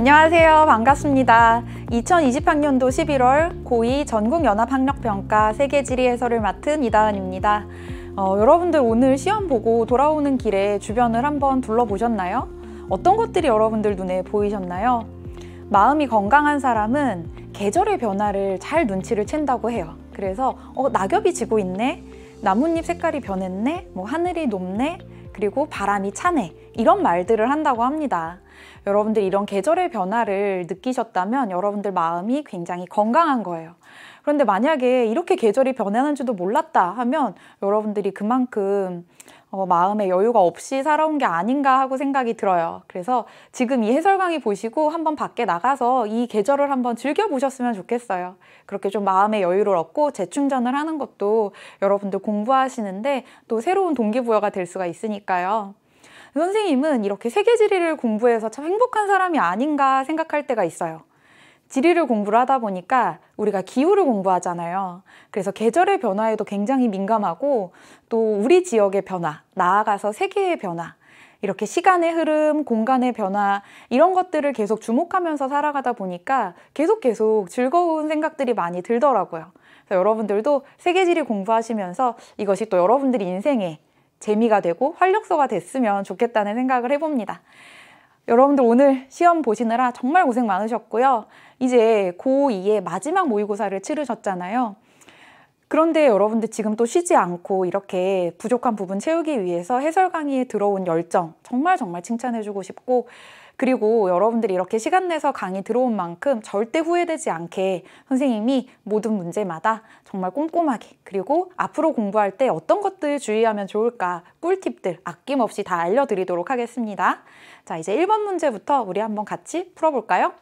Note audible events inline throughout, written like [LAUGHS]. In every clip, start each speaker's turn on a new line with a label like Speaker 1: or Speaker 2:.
Speaker 1: 안녕하세요. 반갑습니다. 2020학년도 11월 고2 전국연합학력평가 세계지리 해설을 맡은 이다은입니다. 어, 여러분들 오늘 시험 보고 돌아오는 길에 주변을 한번 둘러보셨나요? 어떤 것들이 여러분들 눈에 보이셨나요? 마음이 건강한 사람은 계절의 변화를 잘 눈치를 챈다고 해요. 그래서 어, 낙엽이 지고 있네? 나뭇잎 색깔이 변했네? 뭐 하늘이 높네? 그리고 바람이 차네? 이런 말들을 한다고 합니다. 여러분들 이런 계절의 변화를 느끼셨다면 여러분들 마음이 굉장히 건강한 거예요. 그런데 만약에 이렇게 계절이 변하는지도 몰랐다 하면 여러분들이 그만큼 어, 마음에 여유가 없이 살아온 게 아닌가 하고 생각이 들어요. 그래서 지금 이 해설 강의 보시고 한번 밖에 나가서 이 계절을 한번 즐겨보셨으면 좋겠어요. 그렇게 좀 마음의 여유를 얻고 재충전을 하는 것도 여러분들 공부하시는데 또 새로운 동기부여가 될 수가 있으니까요. 선생님은 이렇게 세계 지리를 공부해서 참 행복한 사람이 아닌가 생각할 때가 있어요. 지리를 공부를 하다 보니까 우리가 기후를 공부하잖아요. 그래서 계절의 변화에도 굉장히 민감하고 또 우리 지역의 변화, 나아가서 세계의 변화, 이렇게 시간의 흐름, 공간의 변화 이런 것들을 계속 주목하면서 살아가다 보니까 계속 계속 즐거운 생각들이 많이 들더라고요. 그래서 여러분들도 세계지리 공부하시면서 이것이 또 여러분들이 인생에 재미가 되고 활력소가 됐으면 좋겠다는 생각을 해봅니다. 여러분들 오늘 시험 보시느라 정말 고생 많으셨고요. 이제 고2의 마지막 모의고사를 치르셨잖아요. 그런데 여러분들 지금 또 쉬지 않고 이렇게 부족한 부분 채우기 위해서 해설 강의에 들어온 열정 정말 정말 칭찬해주고 싶고 그리고 여러분들이 이렇게 시간 내서 강의 들어온 만큼 절대 후회되지 않게 선생님이 모든 문제마다 정말 꼼꼼하게 그리고 앞으로 공부할 때 어떤 것들 주의하면 좋을까 꿀팁들 아낌없이 다 알려드리도록 하겠습니다. 자, 이제 1번 문제부터 우리 한번 같이 풀어볼까요?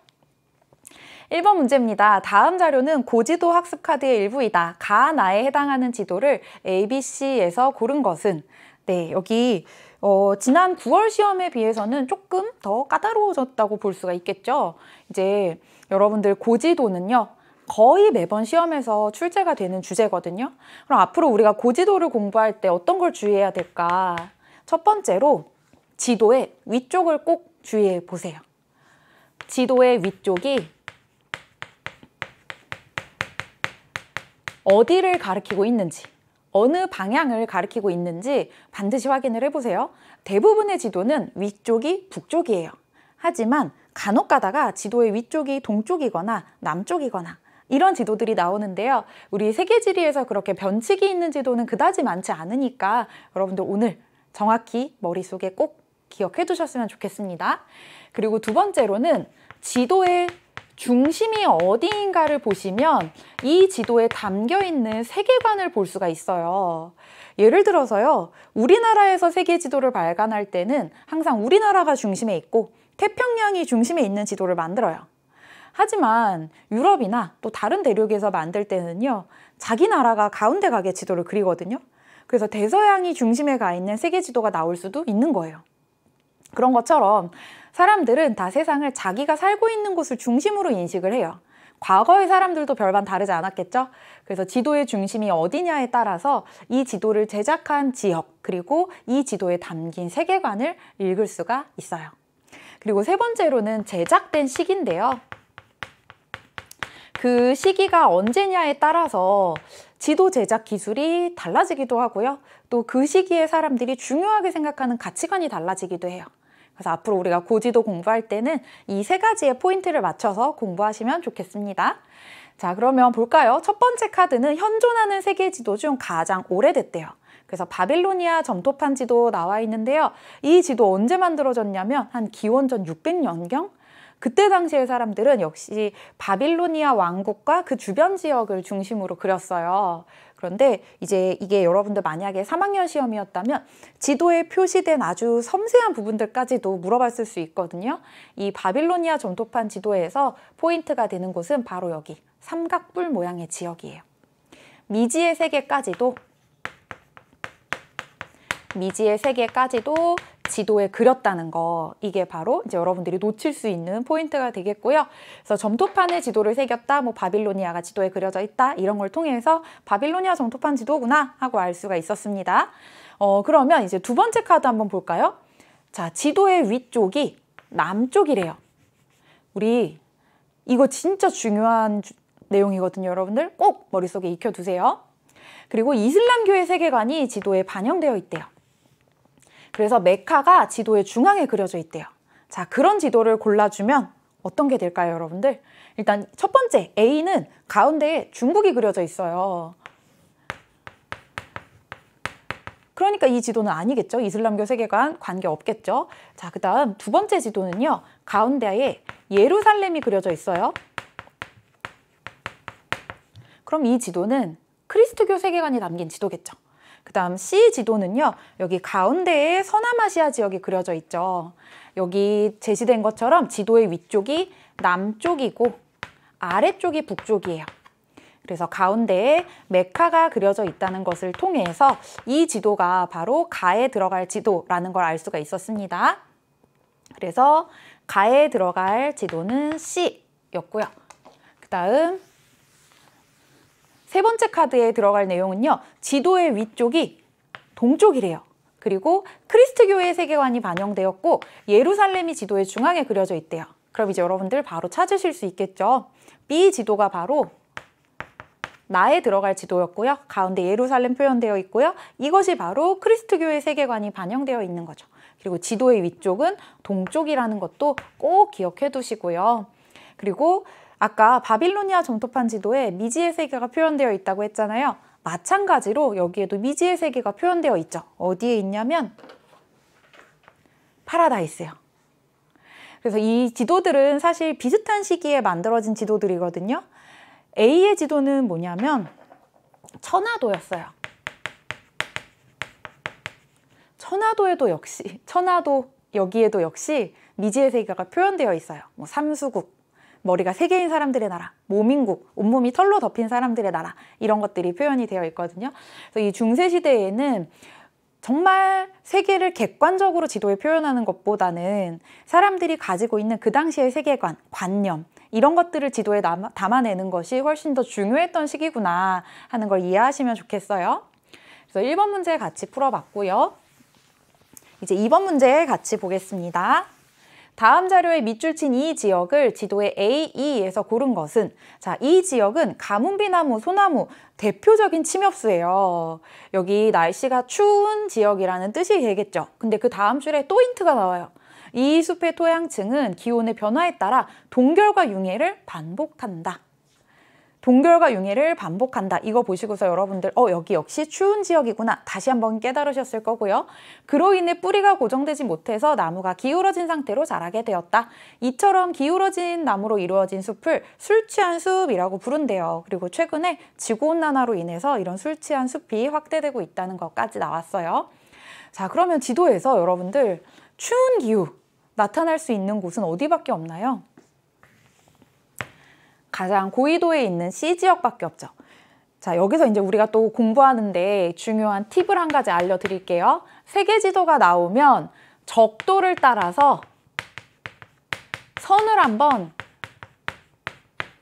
Speaker 1: 1번 문제입니다. 다음 자료는 고지도 학습 카드의 일부이다. 가 나에 해당하는 지도를 ABC에서 고른 것은 네, 여기 어, 지난 9월 시험에 비해서는 조금 더 까다로워졌다고 볼 수가 있겠죠. 이제 여러분들 고지도는요. 거의 매번 시험에서 출제가 되는 주제거든요. 그럼 앞으로 우리가 고지도를 공부할 때 어떤 걸 주의해야 될까? 첫 번째로 지도의 위쪽을 꼭 주의해 보세요. 지도의 위쪽이 어디를 가리키고 있는지 어느 방향을 가리키고 있는지 반드시 확인을 해보세요. 대부분의 지도는 위쪽이 북쪽이에요. 하지만 간혹 가다가 지도의 위쪽이 동쪽이거나 남쪽이거나 이런 지도들이 나오는데요. 우리 세계 지리에서 그렇게 변칙이 있는 지도는 그다지 많지 않으니까 여러분들 오늘 정확히 머릿속에 꼭 기억해 두셨으면 좋겠습니다. 그리고 두 번째로는 지도의 중심이 어디인가를 보시면 이 지도에 담겨 있는 세계관을 볼 수가 있어요. 예를 들어서요, 우리나라에서 세계 지도를 발간할 때는 항상 우리나라가 중심에 있고 태평양이 중심에 있는 지도를 만들어요. 하지만 유럽이나 또 다른 대륙에서 만들 때는요, 자기 나라가 가운데 가게 지도를 그리거든요. 그래서 대서양이 중심에 가 있는 세계 지도가 나올 수도 있는 거예요. 그런 것처럼 사람들은 다 세상을 자기가 살고 있는 곳을 중심으로 인식을 해요. 과거의 사람들도 별반 다르지 않았겠죠? 그래서 지도의 중심이 어디냐에 따라서 이 지도를 제작한 지역, 그리고 이 지도에 담긴 세계관을 읽을 수가 있어요. 그리고 세 번째로는 제작된 시기인데요. 그 시기가 언제냐에 따라서 지도 제작 기술이 달라지기도 하고요. 또 그 시기에 사람들이 중요하게 생각하는 가치관이 달라지기도 해요. 그래서 앞으로 우리가 고지도 공부할 때는 이 세 가지의 포인트를 맞춰서 공부하시면 좋겠습니다. 자, 그러면 볼까요? 첫 번째 카드는 현존하는 세계 지도 중 가장 오래됐대요. 그래서 바빌로니아 점토판 지도 나와 있는데요. 이 지도 언제 만들어졌냐면 한 기원전 600년경? 그때 당시의 사람들은 역시 바빌로니아 왕국과 그 주변 지역을 중심으로 그렸어요. 그런데 이제 이게 여러분들 만약에 3학년 시험이었다면 지도에 표시된 아주 섬세한 부분들까지도 물어봤을 수 있거든요. 이 바빌로니아 점토판 지도에서 포인트가 되는 곳은 바로 여기 삼각뿔 모양의 지역이에요. 미지의 세계까지도 미지의 세계까지도 지도에 그렸다는 거 이게 바로 이제 여러분들이 놓칠 수 있는 포인트가 되겠고요. 그래서 점토판에 지도를 새겼다, 뭐 바빌로니아가 지도에 그려져 있다 이런 걸 통해서 바빌로니아 점토판 지도구나 하고 알 수가 있었습니다. 어 그러면 이제 두 번째 카드 한번 볼까요? 자 지도의 위쪽이 남쪽이래요. 우리 이거 진짜 중요한 주, 내용이거든요, 여러분들. 꼭 머릿속에 익혀두세요. 그리고 이슬람교의 세계관이 지도에 반영되어 있대요. 그래서 메카가 지도의 중앙에 그려져 있대요. 자, 그런 지도를 골라주면 어떤 게 될까요, 여러분들? 일단 첫 번째, A는 가운데에 중국이 그려져 있어요. 그러니까 이 지도는 아니겠죠. 이슬람교 세계관 관계 없겠죠. 자, 그 다음 두 번째 지도는요. 가운데에 예루살렘이 그려져 있어요. 그럼 이 지도는 크리스트교 세계관이 담긴 지도겠죠. 그 다음 C 지도는요. 여기 가운데에 서남아시아 지역이 그려져 있죠. 여기 제시된 것처럼 지도의 위쪽이 남쪽이고 아래쪽이 북쪽이에요. 그래서 가운데에 메카가 그려져 있다는 것을 통해서 이 지도가 바로 가에 들어갈 지도라는 걸 알 수가 있었습니다. 그래서 가에 들어갈 지도는 C였고요. 그 다음 세 번째 카드에 들어갈 내용은요. 지도의 위쪽이 동쪽이래요. 그리고 크리스트교의 세계관이 반영되었고 예루살렘이 지도의 중앙에 그려져 있대요. 그럼 이제 여러분들 바로 찾으실 수 있겠죠. B 지도가 바로 나에 들어갈 지도였고요. 가운데 예루살렘 표현되어 있고요. 이것이 바로 크리스트교의 세계관이 반영되어 있는 거죠. 그리고 지도의 위쪽은 동쪽이라는 것도 꼭 기억해 두시고요. 그리고 아까 바빌로니아 점토판 지도에 미지의 세계가 표현되어 있다고 했잖아요. 마찬가지로 여기에도 미지의 세계가 표현되어 있죠. 어디에 있냐면 파라다이스요. 그래서 이 지도들은 사실 비슷한 시기에 만들어진 지도들이거든요. A의 지도는 뭐냐면 천화도였어요. 천화도에도 역시 천화도 여기에도 역시 미지의 세계가 표현되어 있어요. 뭐 삼수국, 머리가 세 개인 사람들의 나라, 모민국, 온몸이 털로 덮인 사람들의 나라 이런 것들이 표현이 되어 있거든요. 그래서 이 중세 시대에는 정말 세계를 객관적으로 지도에 표현하는 것보다는 사람들이 가지고 있는 그 당시의 세계관, 관념 이런 것들을 지도에 담아내는 것이 훨씬 더 중요했던 시기구나 하는 걸 이해하시면 좋겠어요. 그래서 1번 문제 같이 풀어봤고요. 이제 2번 문제 같이 보겠습니다. 다음 자료에 밑줄 친 이 지역을 지도의 A, E에서 고른 것은 자, 이 지역은 가문비나무, 소나무 대표적인 침엽수예요. 여기 날씨가 추운 지역이라는 뜻이 되겠죠. 근데 그 다음 줄에 또 힌트가 나와요. 이 숲의 토양층은 기온의 변화에 따라 동결과 융해를 반복한다. 동결과 융해를 반복한다. 이거 보시고서 여러분들 어 여기 역시 추운 지역이구나. 다시 한번 깨달으셨을 거고요. 그로 인해 뿌리가 고정되지 못해서 나무가 기울어진 상태로 자라게 되었다. 이처럼 기울어진 나무로 이루어진 숲을 술 취한 숲이라고 부른대요. 그리고 최근에 지구온난화로 인해서 이런 술 취한 숲이 확대되고 있다는 것까지 나왔어요. 자 그러면 지도에서 여러분들 추운 기후 나타날 수 있는 곳은 어디밖에 없나요? 가장 고緯도에 있는 C 지역밖에 없죠. 자, 여기서 이제 우리가 또 공부하는데 중요한 팁을 한 가지 알려드릴게요. 세계 지도가 나오면 적도를 따라서 선을 한번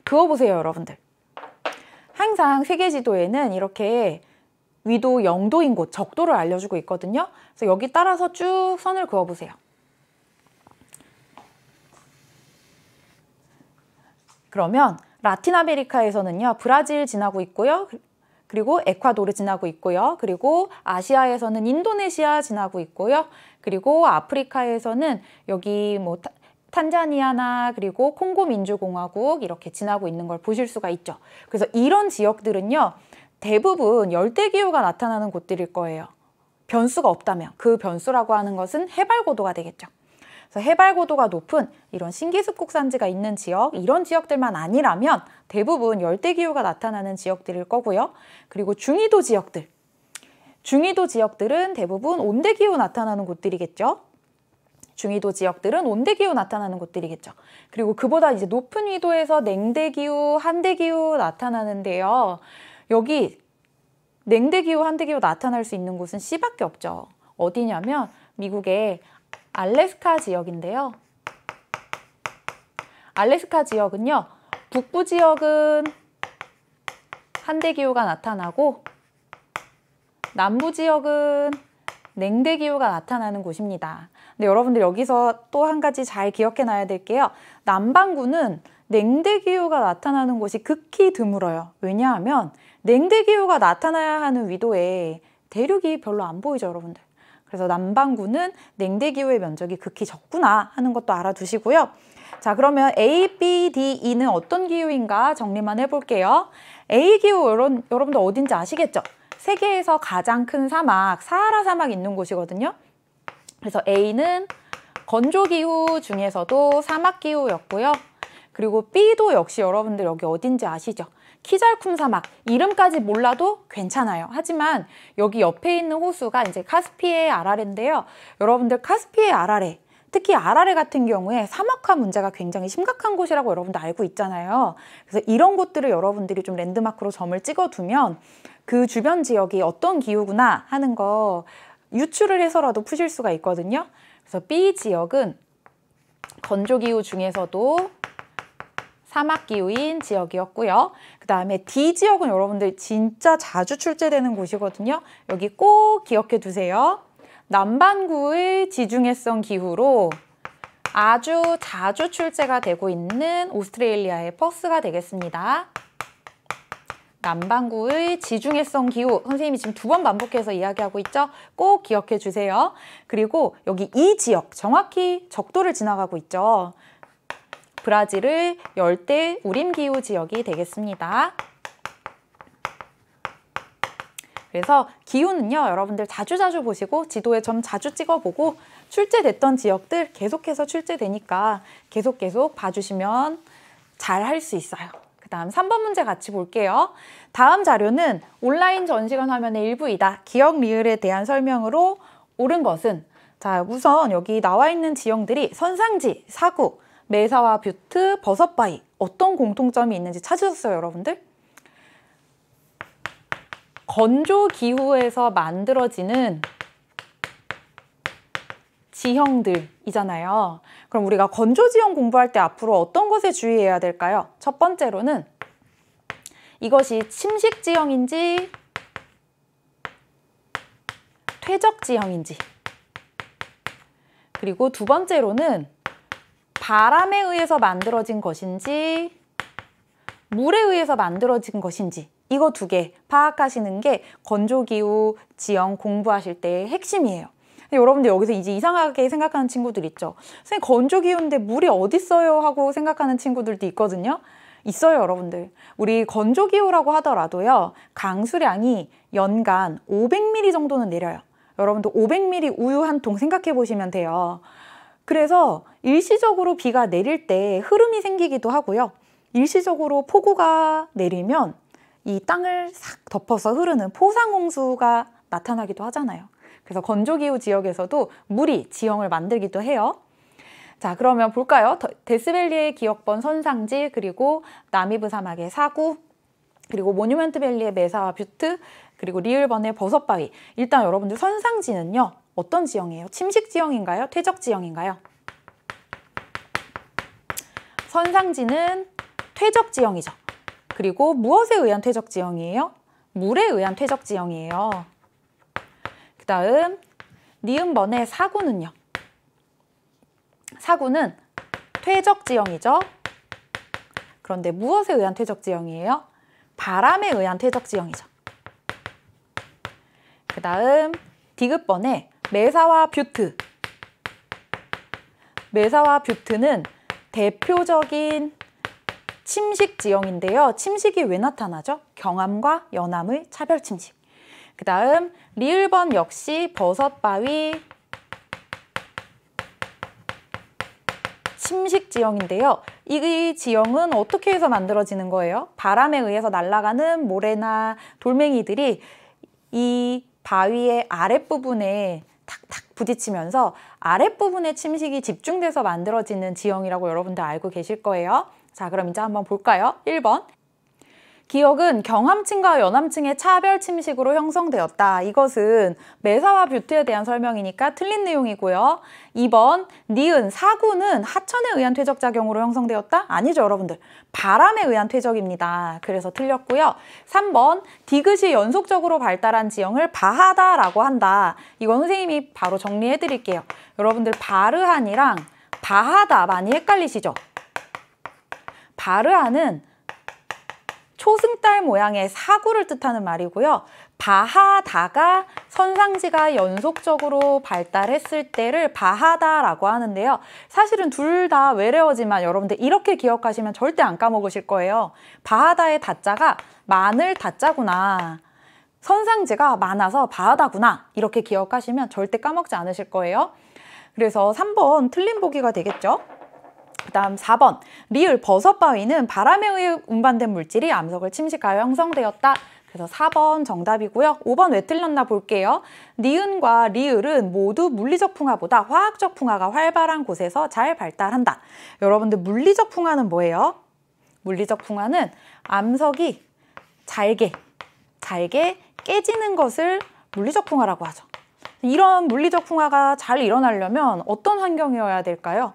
Speaker 1: 그어보세요, 여러분들. 항상 세계 지도에는 이렇게 위도 0도인 곳, 적도를 알려주고 있거든요. 그래서 여기 따라서 쭉 선을 그어보세요. 그러면 라틴 아메리카에서는요. 브라질 지나고 있고요. 그리고 에콰도르 지나고 있고요. 그리고 아시아에서는 인도네시아 지나고 있고요. 그리고 아프리카에서는 여기 뭐 탄자니아나 그리고 콩고 민주공화국 이렇게 지나고 있는 걸 보실 수가 있죠. 그래서 이런 지역들은요. 대부분 열대 기후가 나타나는 곳들일 거예요. 변수가 없다면 그 변수라고 하는 것은 해발 고도가 되겠죠. 그래서 해발 고도가 높은 이런 신기습국 산지가 있는 지역, 이런 지역들만 아니라면 대부분 열대기후가 나타나는 지역들일 거고요. 그리고 중위도 지역들. 중위도 지역들은 대부분 온대기후 나타나는 곳들이겠죠. 중위도 지역들은 온대기후 나타나는 곳들이겠죠. 그리고 그보다 이제 높은 위도에서 냉대기후, 한대기후 나타나는데요. 여기 냉대기후, 한대기후 나타날 수 있는 곳은 C밖에 없죠. 어디냐면 미국의 알래스카 지역인데요. 알래스카 지역은요. 북부 지역은 한대 기후가 나타나고 남부 지역은 냉대 기후가 나타나는 곳입니다. 근데 여러분들 여기서 또 한 가지 잘 기억해 놔야 될게요. 남반구는 냉대 기후가 나타나는 곳이 극히 드물어요. 왜냐하면 냉대 기후가 나타나야 하는 위도에 대륙이 별로 안 보이죠, 여러분들. 그래서 남반구는 냉대기후의 면적이 극히 적구나 하는 것도 알아두시고요. 자, 그러면 A, B, D, E는 어떤 기후인가 정리만 해볼게요. A 기후 여러분, 여러분들 어딘지 아시겠죠? 세계에서 가장 큰 사막, 사하라 사막 있는 곳이거든요. 그래서 A는 건조 기후 중에서도 사막 기후였고요. 그리고 B도 역시 여러분들 여기 어딘지 아시죠? 키잘쿰 사막 이름까지 몰라도 괜찮아요. 하지만 여기 옆에 있는 호수가 이제 카스피해 아라레인데요. 여러분들 카스피해 아라레 특히 아라레 같은 경우에 사막화 문제가 굉장히 심각한 곳이라고 여러분들 알고 있잖아요. 그래서 이런 곳들을 여러분들이 좀 랜드마크로 점을 찍어두면 그 주변 지역이 어떤 기후구나 하는 거 유추를 해서라도 푸실 수가 있거든요. 그래서 B 지역은 건조기후 중에서도 사막기후인 지역이었고요. 그 다음에 D 지역은 여러분들 진짜 자주 출제되는 곳이거든요. 여기 꼭 기억해 두세요. 남반구의 지중해성 기후로 아주 자주 출제가 되고 있는 오스트레일리아의 퍼스가 되겠습니다. 남반구의 지중해성 기후 선생님이 지금 두 번 반복해서 이야기하고 있죠? 꼭 기억해 주세요. 그리고 여기 이 지역 정확히 적도를 지나가고 있죠. 브라질의 열대 우림 기후 지역이 되겠습니다. 그래서 기후는요, 여러분들 자주자주 보시고 지도에 좀 자주 찍어보고 출제됐던 지역들 계속해서 출제되니까 계속 계속 봐주시면 잘 할 수 있어요. 그 다음 3번 문제 같이 볼게요. 다음 자료는 온라인 전시관 화면의 일부이다. 기역 리을에 대한 설명으로 옳은 것은 자 우선 여기 나와 있는 지형들이 선상지, 사구, 메사와 뷰트, 버섯바위 어떤 공통점이 있는지 찾으셨어요 여러분들? 건조 기후에서 만들어지는 지형들이잖아요. 그럼 우리가 건조 지형 공부할 때 앞으로 어떤 것에 주의해야 될까요? 첫 번째로는 이것이 침식 지형인지 퇴적 지형인지 그리고 두 번째로는 바람에 의해서 만들어진 것인지 물에 의해서 만들어진 것인지 이거 두 개 파악하시는 게 건조기후 지형 공부하실 때의 핵심이에요. 여러분들 여기서 이제 이상하게 생각하는 친구들 있죠. 선생님 건조기후인데 물이 어딨어요 하고 생각하는 친구들도 있거든요. 있어요 여러분들. 우리 건조기후라고 하더라도요. 강수량이 연간 500mm 정도는 내려요. 여러분들 500mm 우유 한 통 생각해 보시면 돼요. 그래서 일시적으로 비가 내릴 때 흐름이 생기기도 하고요. 일시적으로 폭우가 내리면 이 땅을 싹 덮어서 흐르는 포상홍수가 나타나기도 하잖아요. 그래서 건조기후 지역에서도 물이 지형을 만들기도 해요. 자, 그러면 볼까요? 데스밸리의 기역번 선상지, 그리고 나미브 사막의 사구, 그리고 모뉴멘트 밸리의 메사와 뷰트, 그리고 리을번의 버섯바위. 일단 여러분들 선상지는요, 어떤 지형이에요? 침식 지형인가요? 퇴적 지형인가요? 선상지는 퇴적 지형이죠. 그리고 무엇에 의한 퇴적 지형이에요? 물에 의한 퇴적 지형이에요. 그 다음 니은번의 사구는요. 사구는 퇴적 지형이죠. 그런데 무엇에 의한 퇴적 지형이에요? 바람에 의한 퇴적 지형이죠. 그 다음 디귿번에 메사와 뷰트. 메사와 뷰트는 대표적인 침식 지형인데요. 침식이 왜 나타나죠? 경암과 연암의 차별 침식. 그 다음 리을번 역시 버섯바위 침식 지형인데요. 이 지형은 어떻게 해서 만들어지는 거예요? 바람에 의해서 날아가는 모래나 돌멩이들이 이 바위의 아랫부분에 탁탁 부딪히면서 아랫부분에 침식이 집중돼서 만들어지는 지형이라고 여러분들 알고 계실 거예요. 자, 그럼 이제 한번 볼까요? 1번. 기억은 경함층과 연함층의 차별 침식으로 형성되었다. 이것은 매사와 뷰트에 대한 설명이니까 틀린 내용이고요. 2번 니은 사구는 하천에 의한 퇴적 작용으로 형성되었다? 아니죠 여러분들. 바람에 의한 퇴적입니다. 그래서 틀렸고요. 3번 디귿이 연속적으로 발달한 지형을 바하다라고 한다. 이건 선생님이 바로 정리해 드릴게요. 여러분들 바르한이랑 바하다 많이 헷갈리시죠? 바르한은 초승달 모양의 사구를 뜻하는 말이고요. 바하다가 선상지가 연속적으로 발달했을 때를 바하다라고 하는데요. 사실은 둘 다 외래어지만 여러분들 이렇게 기억하시면 절대 안 까먹으실 거예요. 바하다의 다자가 마늘 다자구나. 선상지가 많아서 바하다구나. 이렇게 기억하시면 절대 까먹지 않으실 거예요. 그래서 3번 틀린 보기가 되겠죠. 그 다음 4번 리을 버섯 바위는 바람에 의해 운반된 물질이 암석을 침식하여 형성되었다. 그래서 4번 정답이고요. 5번 왜 틀렸나 볼게요. 니은과 리을은 모두 물리적 풍화보다 화학적 풍화가 활발한 곳에서 잘 발달한다. 여러분들 물리적 풍화는 뭐예요? 물리적 풍화는 암석이 잘게, 잘게 깨지는 것을 물리적 풍화라고 하죠. 이런 물리적 풍화가 잘 일어나려면 어떤 환경이어야 될까요?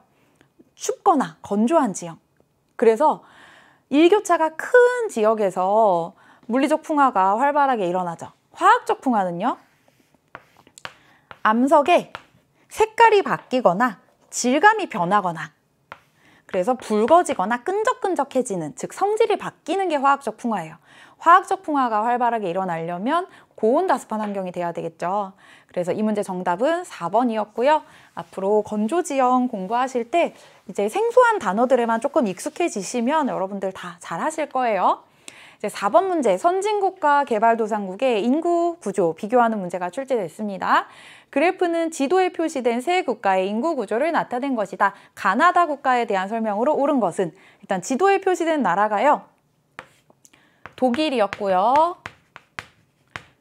Speaker 1: 춥거나 건조한 지형. 그래서 일교차가 큰 지역에서 물리적 풍화가 활발하게 일어나죠. 화학적 풍화는요. 암석의 색깔이 바뀌거나 질감이 변하거나 그래서 붉어지거나 끈적끈적해지는 즉 성질이 바뀌는 게 화학적 풍화예요. 화학적 풍화가 활발하게 일어나려면 고온다습한 환경이 돼야 되겠죠. 그래서 이 문제 정답은 4번이었고요. 앞으로 건조지형 공부하실 때 이제 생소한 단어들에만 조금 익숙해지시면 여러분들 다 잘하실 거예요. 이제 4번 문제 선진국과 개발도상국의 인구 구조 비교하는 문제가 출제됐습니다. 그래프는 지도에 표시된 세 국가의 인구 구조를 나타낸 것이다. 가나다 국가에 대한 설명으로 옳은 것은 일단 지도에 표시된 나라가요. 독일이었고요.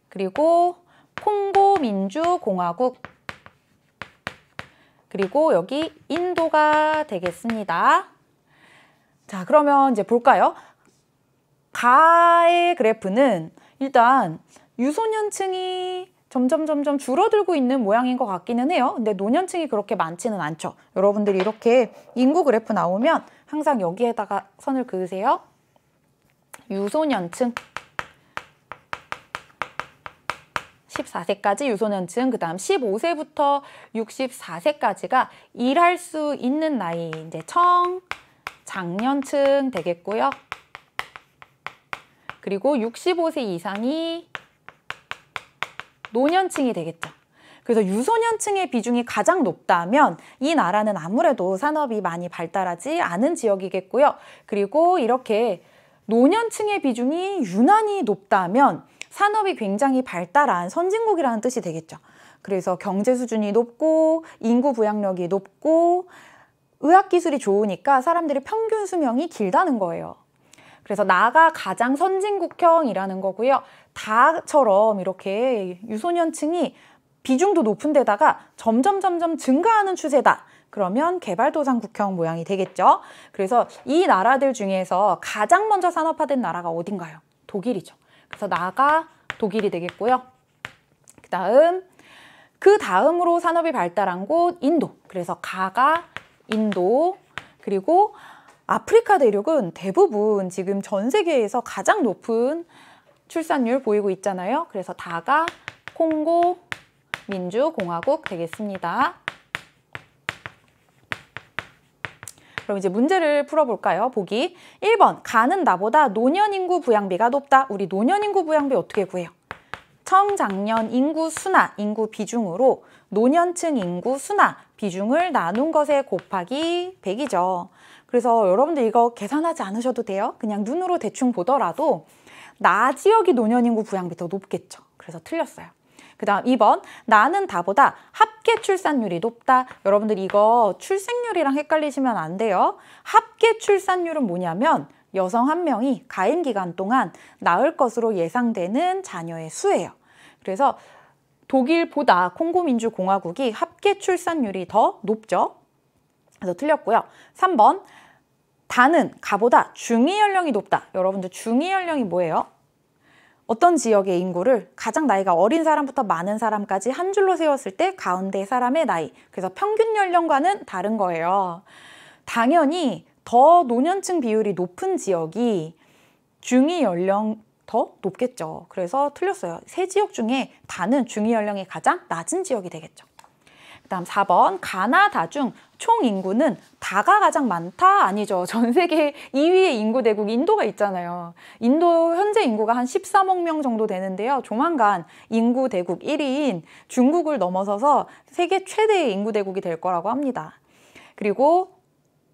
Speaker 1: 그리고 콩고 민주공화국 그리고 여기 인도가 되겠습니다. 자, 그러면 이제 볼까요? 가의 그래프는 일단 유소년층이 점점 점점 줄어들고 있는 모양인 것 같기는 해요. 근데 노년층이 그렇게 많지는 않죠. 여러분들이 이렇게 인구 그래프 나오면 항상 여기에다가 선을 그으세요. 유소년층 14세까지 유소년층, 그 다음 15세부터 64세까지가 일할 수 있는 나이, 이제 청, 장년층 되겠고요. 그리고 65세 이상이 노년층이 되겠죠. 그래서 유소년층의 비중이 가장 높다면 이 나라는 아무래도 산업이 많이 발달하지 않은 지역이겠고요. 그리고 이렇게 노년층의 비중이 유난히 높다면 산업이 굉장히 발달한 선진국이라는 뜻이 되겠죠. 그래서 경제 수준이 높고 인구 부양력이 높고 의학 기술이 좋으니까 사람들이 평균 수명이 길다는 거예요. 그래서 나가 가장 선진국형이라는 거고요. 다처럼 이렇게 유소년층이 비중도 높은 데다가 점점 점점 증가하는 추세다. 그러면 개발도상국형 모양이 되겠죠. 그래서 이 나라들 중에서 가장 먼저 산업화된 나라가 어딘가요? 독일이죠. 그래서 나가 독일이 되겠고요. 그 다음 그 다음으로 산업이 발달한 곳 인도. 그래서 가가 인도 그리고 아프리카 대륙은 대부분 지금 전 세계에서 가장 높은 출산율 보이고 있잖아요. 그래서 다가 콩고 민주공화국 되겠습니다. 그럼 이제 문제를 풀어볼까요? 보기 1번 가는 나보다 노년 인구 부양비가 높다. 우리 노년 인구 부양비 어떻게 구해요? 청장년 인구 수나 인구 비중으로 노년층 인구 수나 비중을 나눈 것에 곱하기 100이죠. 그래서 여러분들 이거 계산하지 않으셔도 돼요. 그냥 눈으로 대충 보더라도 나 지역이 노년 인구 부양비 더 높겠죠. 그래서 틀렸어요. 그 다음 2번 나는 다보다 합계 출산율이 높다. 여러분들 이거 출생률이랑 헷갈리시면 안 돼요. 합계 출산율은 뭐냐면 여성 한 명이 가임 기간 동안 낳을 것으로 예상되는 자녀의 수예요. 그래서 독일보다 콩고민주공화국이 합계 출산율이 더 높죠. 그래서 틀렸고요. 3번 다는 가보다 중위 연령이 높다. 여러분들 중위 연령이 뭐예요? 어떤 지역의 인구를 가장 나이가 어린 사람부터 많은 사람까지 한 줄로 세웠을 때 가운데 사람의 나이. 그래서 평균 연령과는 다른 거예요. 당연히 더 노년층 비율이 높은 지역이 중위 연령 더 높겠죠. 그래서 틀렸어요. 세 지역 중에 다는 중위 연령이 가장 낮은 지역이 되겠죠. 그 다음 4번 가나 다 중 총 인구는 다가 가장 많다 아니죠. [LAUGHS] 전 세계 2위의 인구 대국 인도가 있잖아요. 인도 현재 인구가 한 13억 명 정도 되는데요. 조만간 인구 대국 1위인 중국을 넘어서서 세계 최대의 인구 대국이 될 거라고 합니다. 그리고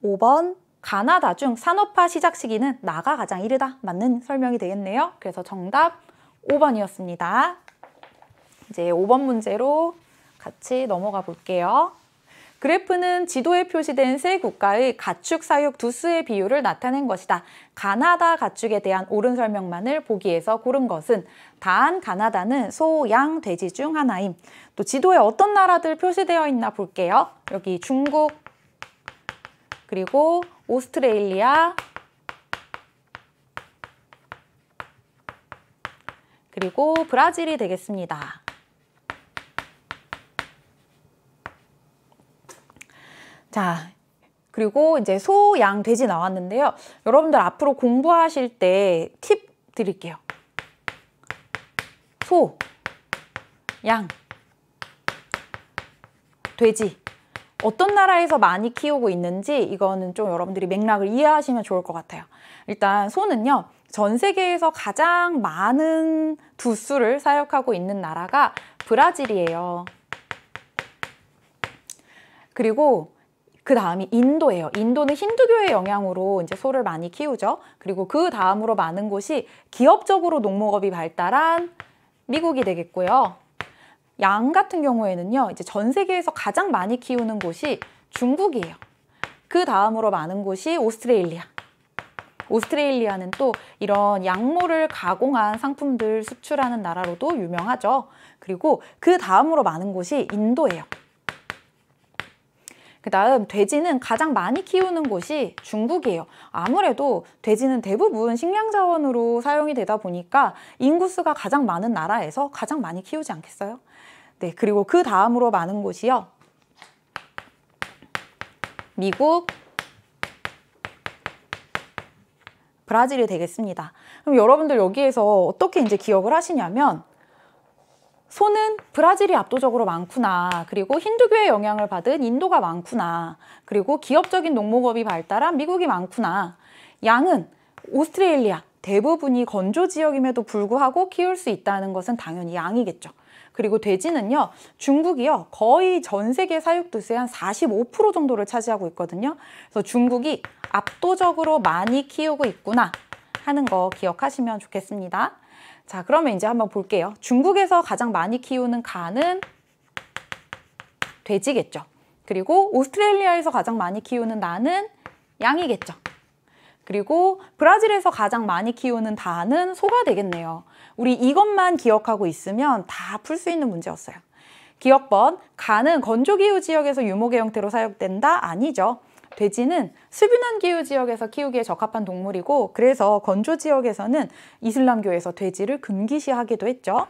Speaker 1: 5번 가나다 중 산업화 시작 시기는 나가 가장 이르다. 맞는 설명이 되겠네요. 그래서 정답 5번이었습니다. 이제 5번 문제로 같이 넘어가 볼게요. 그래프는 지도에 표시된 세 국가의 가축 사육 두수의 비율을 나타낸 것이다. 가나다 가축에 대한 옳은 설명만을 보기에서 고른 것은 단 가나다는 소, 양, 돼지 중 하나임. 또 지도에 어떤 나라들 표시되어 있나 볼게요. 여기 중국, 그리고 오스트레일리아, 그리고 브라질이 되겠습니다. 자, 그리고 이제 소, 양, 돼지 나왔는데요. 여러분들 앞으로 공부하실 때 팁 드릴게요. 소, 양, 돼지. 어떤 나라에서 많이 키우고 있는지 이거는 좀 여러분들이 맥락을 이해하시면 좋을 것 같아요. 일단 소는요. 전 세계에서 가장 많은 두수를 사육하고 있는 나라가 브라질이에요. 그리고 그 다음이 인도예요. 인도는 힌두교의 영향으로 이제 소를 많이 키우죠. 그리고 그 다음으로 많은 곳이 기업적으로 농목업이 발달한 미국이 되겠고요. 양 같은 경우에는요, 이제 전 세계에서 가장 많이 키우는 곳이 중국이에요. 그 다음으로 많은 곳이 오스트레일리아. 오스트레일리아는 또 이런 양모를 가공한 상품들 수출하는 나라로도 유명하죠. 그리고 그 다음으로 많은 곳이 인도예요. 그 다음 돼지는 가장 많이 키우는 곳이 중국이에요. 아무래도 돼지는 대부분 식량 자원으로 사용이 되다 보니까 인구수가 가장 많은 나라에서 가장 많이 키우지 않겠어요? 네, 그리고 그 다음으로 많은 곳이요. 미국, 브라질이 되겠습니다. 그럼 여러분들 여기에서 어떻게 이제 기억을 하시냐면 소는 브라질이 압도적으로 많구나. 그리고 힌두교의 영향을 받은 인도가 많구나. 그리고 기업적인 농목업이 발달한 미국이 많구나. 양은 오스트레일리아 대부분이 건조 지역임에도 불구하고 키울 수 있다는 것은 당연히 양이겠죠. 그리고 돼지는요, 중국이요, 거의 전 세계 사육두수의 한 45% 정도를 차지하고 있거든요. 그래서 중국이 압도적으로 많이 키우고 있구나 하는 거 기억하시면 좋겠습니다. 자, 그러면 이제 한번 볼게요. 중국에서 가장 많이 키우는 가는 돼지겠죠. 그리고 오스트레일리아에서 가장 많이 키우는 나는 양이겠죠. 그리고 브라질에서 가장 많이 키우는 다는 소가 되겠네요. 우리 이것만 기억하고 있으면 다 풀 수 있는 문제였어요. 기억번, 가는 건조기후 지역에서 유목의 형태로 사육된다? 아니죠. 돼지는 수변한 기후 지역에서 키우기에 적합한 동물이고 그래서 건조 지역에서는 이슬람교에서 돼지를 금기시하기도 했죠.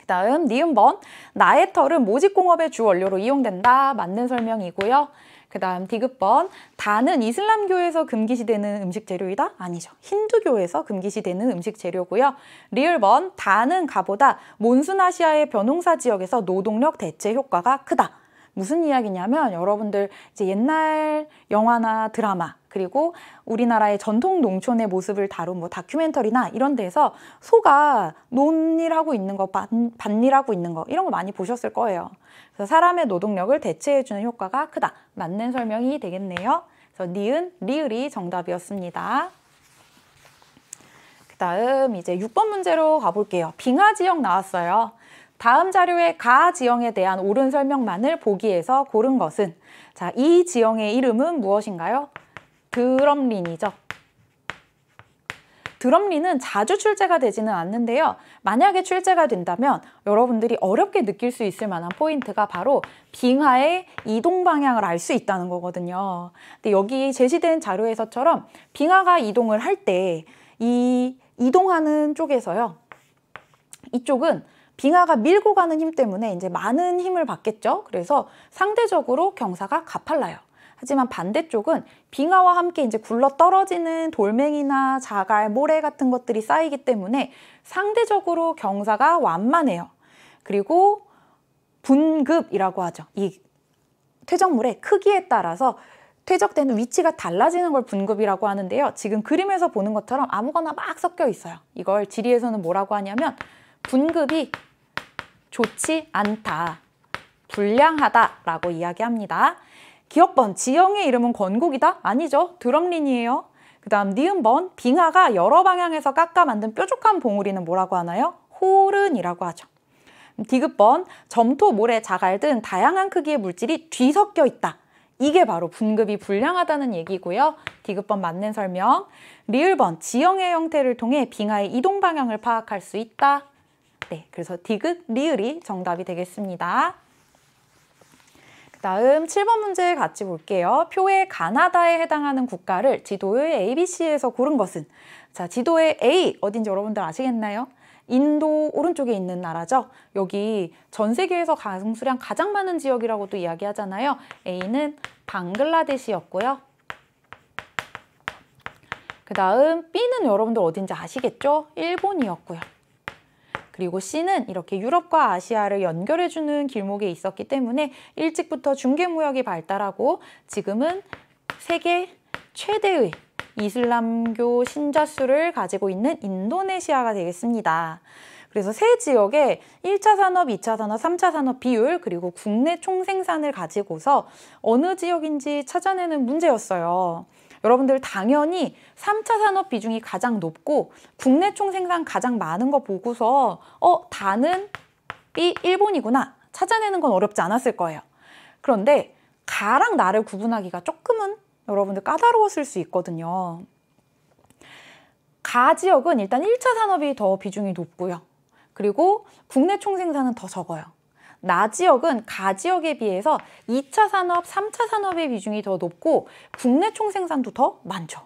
Speaker 1: 그 다음 니은 번 나의 털은 모직공업의 주 원료로 이용된다. 맞는 설명이고요. 그 다음 디귿번 다는 이슬람교에서 금기시되는 음식 재료이다? 아니죠. 힌두교에서 금기시되는 음식 재료고요. 리을번 다는 가보다 몬순아시아의 변홍사 지역에서 노동력 대체 효과가 크다. 무슨 이야기냐면 여러분들 이제 옛날 영화나 드라마 그리고 우리나라의 전통 농촌의 모습을 다룬 뭐 다큐멘터리나 이런 데서 소가 논일하고 있는 거, 밭일하고 있는 거 이런 거 많이 보셨을 거예요. 그래서 사람의 노동력을 대체해주는 효과가 크다. 맞는 설명이 되겠네요. 그래서 니은, 리을이 정답이었습니다. 그 다음 이제 6번 문제로 가볼게요. 빙하 지역 나왔어요. 다음 자료의 가 지형에 대한 옳은 설명만을 보기에서 고른 것은 자, 이 지형의 이름은 무엇인가요? 드럼린이죠. 드럼리는 자주 출제가 되지는 않는데요. 만약에 출제가 된다면 여러분들이 어렵게 느낄 수 있을 만한 포인트가 바로 빙하의 이동 방향을 알 수 있다는 거거든요. 근데 여기 제시된 자료에서처럼 빙하가 이동을 할 때 이 이동하는 쪽에서요. 이쪽은 빙하가 밀고 가는 힘 때문에 이제 많은 힘을 받겠죠. 그래서 상대적으로 경사가 가팔라요. 하지만 반대쪽은 빙하와 함께 이제 굴러 떨어지는 돌멩이나 자갈, 모래 같은 것들이 쌓이기 때문에 상대적으로 경사가 완만해요. 그리고 분급이라고 하죠. 이 퇴적물의 크기에 따라서 퇴적되는 위치가 달라지는 걸 분급이라고 하는데요. 지금 그림에서 보는 것처럼 아무거나 막 섞여 있어요. 이걸 지리에서는 뭐라고 하냐면 분급이 좋지 않다, 불량하다라고 이야기합니다. 기억번, 지형의 이름은 건국이다? 아니죠. 드럼린이에요. 그 다음 니은번, 빙하가 여러 방향에서 깎아 만든 뾰족한 봉우리는 뭐라고 하나요? 호른이라고 하죠. 디귿번, 점토, 모래, 자갈 등 다양한 크기의 물질이 뒤섞여 있다. 이게 바로 분급이 불량하다는 얘기고요. 디귿번 맞는 설명. 리을번, 지형의 형태를 통해 빙하의 이동 방향을 파악할 수 있다. 네, 그래서 디귿, 리을이 정답이 되겠습니다. 그 다음 7번 문제 같이 볼게요. 표에 가나다에 해당하는 국가를 지도의 ABC에서 고른 것은? 자, 지도의 A 어딘지 여러분들 아시겠나요? 인도 오른쪽에 있는 나라죠. 여기 전 세계에서 가수량 가장 많은 지역이라고도 이야기하잖아요. A는 방글라데시였고요. 그 다음 B는 여러분들 어딘지 아시겠죠? 일본이었고요. 그리고 C는 이렇게 유럽과 아시아를 연결해주는 길목에 있었기 때문에 일찍부터 중개무역이 발달하고 지금은 세계 최대의 이슬람교 신자 수를 가지고 있는 인도네시아가 되겠습니다. 그래서 세 지역의 1차 산업, 2차 산업, 3차 산업 비율 그리고 국내 총생산을 가지고서 어느 지역인지 찾아내는 문제였어요. 여러분들 당연히 3차 산업 비중이 가장 높고 국내 총 생산 가장 많은 거 보고서 어, 다는 이 일본이구나 찾아내는 건 어렵지 않았을 거예요. 그런데 가랑 나를 구분하기가 조금은 여러분들 까다로웠을 수 있거든요. 가 지역은 일단 1차 산업이 더 비중이 높고요. 그리고 국내 총생산은 더 적어요. 나 지역은 가 지역에 비해서 2차 산업, 3차 산업의 비중이 더 높고 국내 총생산도 더 많죠.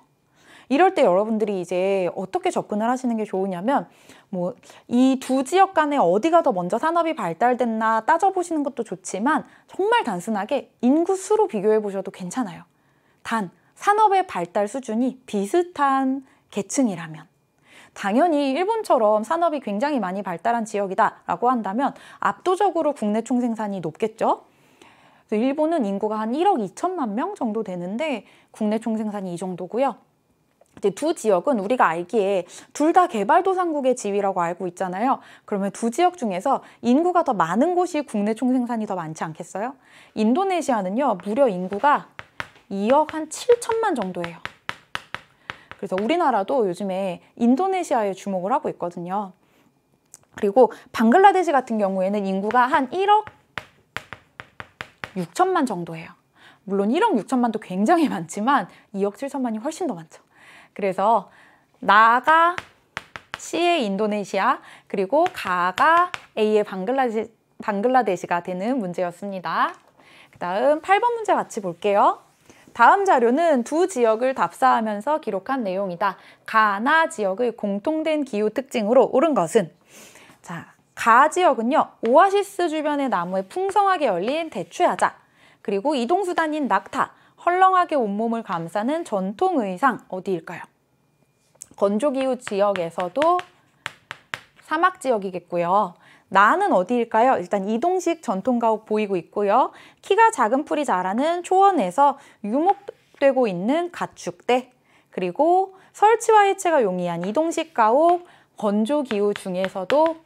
Speaker 1: 이럴 때 여러분들이 이제 어떻게 접근을 하시는 게 좋으냐면 뭐 이 두 지역 간에 어디가 더 먼저 산업이 발달됐나 따져보시는 것도 좋지만 정말 단순하게 인구 수로 비교해 보셔도 괜찮아요. 단 산업의 발달 수준이 비슷한 계층이라면 당연히 일본처럼 산업이 굉장히 많이 발달한 지역이다라고 한다면 압도적으로 국내 총생산이 높겠죠. 일본은 인구가 한 1억 2천만 명 정도 되는데 국내 총생산이 이 정도고요. 이제 두 지역은 우리가 알기에 둘 다 개발도상국의 지위라고 알고 있잖아요. 그러면 두 지역 중에서 인구가 더 많은 곳이 국내 총생산이 더 많지 않겠어요? 인도네시아는요, 무려 인구가 2억 한 7천만 정도예요. 그래서 우리나라도 요즘에 인도네시아에 주목을 하고 있거든요. 그리고 방글라데시 같은 경우에는 인구가 한 1억 6천만 정도예요. 물론 1억 6천만도 굉장히 많지만 2억 7천만이 훨씬 더 많죠. 그래서 나가 C의 인도네시아 그리고 가가 A의 방글라데시, 방글라데시가 되는 문제였습니다. 그 다음 8번 문제 같이 볼게요. 다음 자료는 두 지역을 답사하면서 기록한 내용이다. 가나 지역의 공통된 기후 특징으로 옳은 것은 자, 가 지역은요. 오아시스 주변의 나무에 풍성하게 열린 대추야자 그리고 이동수단인 낙타 헐렁하게 온몸을 감싸는 전통 의상 어디일까요? 건조기후 지역에서도 사막 지역이겠고요. 나는 어디일까요? 일단 이동식 전통가옥 보이고 있고요. 키가 작은 풀이 자라는 초원에서 유목되고 있는 가축 떼 그리고 설치와 해체가 용이한 이동식 가옥 건조기후 중에서도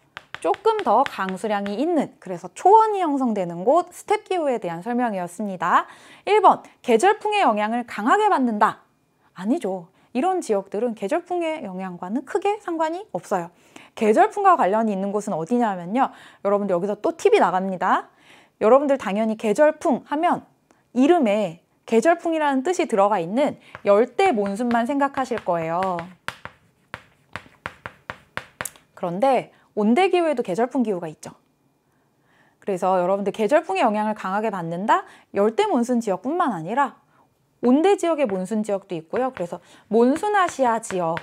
Speaker 1: 조금 더 강수량이 있는 그래서 초원이 형성되는 곳 스텝 기후에 대한 설명이었습니다. 1번 계절풍의 영향을 강하게 받는다. 아니죠. 이런 지역들은 계절풍의 영향과는 크게 상관이 없어요. 계절풍과 관련이 있는 곳은 어디냐면요. 여러분들 여기서 또 팁이 나갑니다. 여러분들 당연히 계절풍 하면 이름에 계절풍이라는 뜻이 들어가 있는 열대 몬순만 생각하실 거예요. 그런데 온대 기후에도 계절풍 기후가 있죠. 그래서 여러분들 계절풍의 영향을 강하게 받는다? 열대 몬순 지역뿐만 아니라 온대 지역의 몬순 지역도 있고요. 그래서 몬순아시아 지역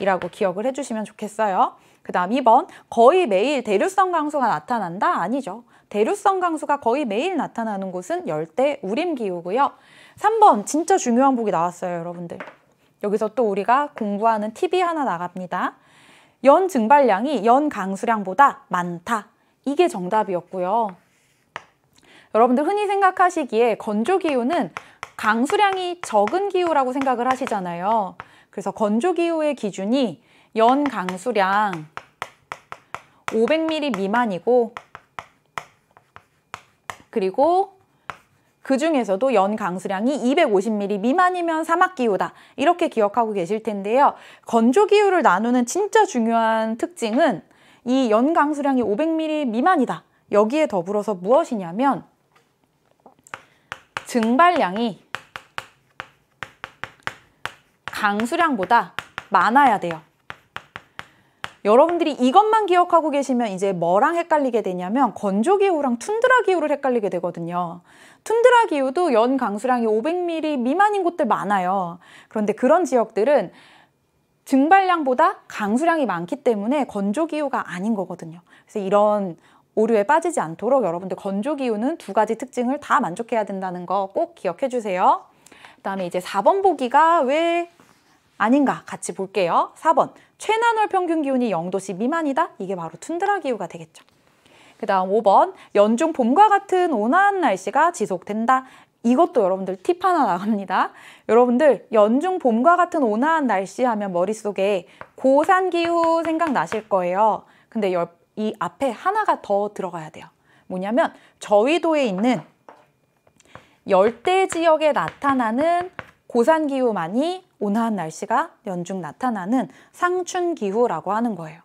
Speaker 1: 이라고 기억을 해주시면 좋겠어요. 그 다음 2번 거의 매일 대류성 강수가 나타난다? 아니죠. 대류성 강수가 거의 매일 나타나는 곳은 열대 우림 기후고요. 3번 진짜 중요한 보기 나왔어요, 여러분들. 여기서 또 우리가 공부하는 팁이 하나 나갑니다. 연 증발량이 연 강수량보다 많다. 이게 정답이었고요. 여러분들 흔히 생각하시기에 건조 기후는 강수량이 적은 기후라고 생각을 하시잖아요. 그래서 건조 기후의 기준이 연 강수량 500ml 미만이고 그리고 그 중에서도 연 강수량이 250ml 미만이면 사막기후다. 이렇게 기억하고 계실 텐데요. 건조기후를 나누는 진짜 중요한 특징은 이 연 강수량이 500ml 미만이다. 여기에 더불어서 무엇이냐면 증발량이 강수량보다 많아야 돼요. 여러분들이 이것만 기억하고 계시면 이제 뭐랑 헷갈리게 되냐면 건조기후랑 툰드라기후를 헷갈리게 되거든요. 툰드라기후도 연 강수량이 500ml 미만인 곳들 많아요. 그런데 그런 지역들은 증발량보다 강수량이 많기 때문에 건조기후가 아닌 거거든요. 그래서 이런 오류에 빠지지 않도록 여러분들 건조기후는 두 가지 특징을 다 만족해야 된다는 거 꼭 기억해 주세요. 그 다음에 이제 4번 보기가 왜 아닌가 같이 볼게요. 4번 최난월 평균 기온이 0도씨 미만이다? 이게 바로 툰드라 기후가 되겠죠. 그 다음 5번 연중 봄과 같은 온화한 날씨가 지속된다. 이것도 여러분들 팁 하나 나갑니다. 여러분들 연중 봄과 같은 온화한 날씨 하면 머릿속에 고산기후 생각나실 거예요. 근데 이 앞에 하나가 더 들어가야 돼요. 뭐냐면 저위도에 있는 열대 지역에 나타나는 고산기후만이 온화한 날씨가 연중 나타나는 상춘기후라고 하는 거예요.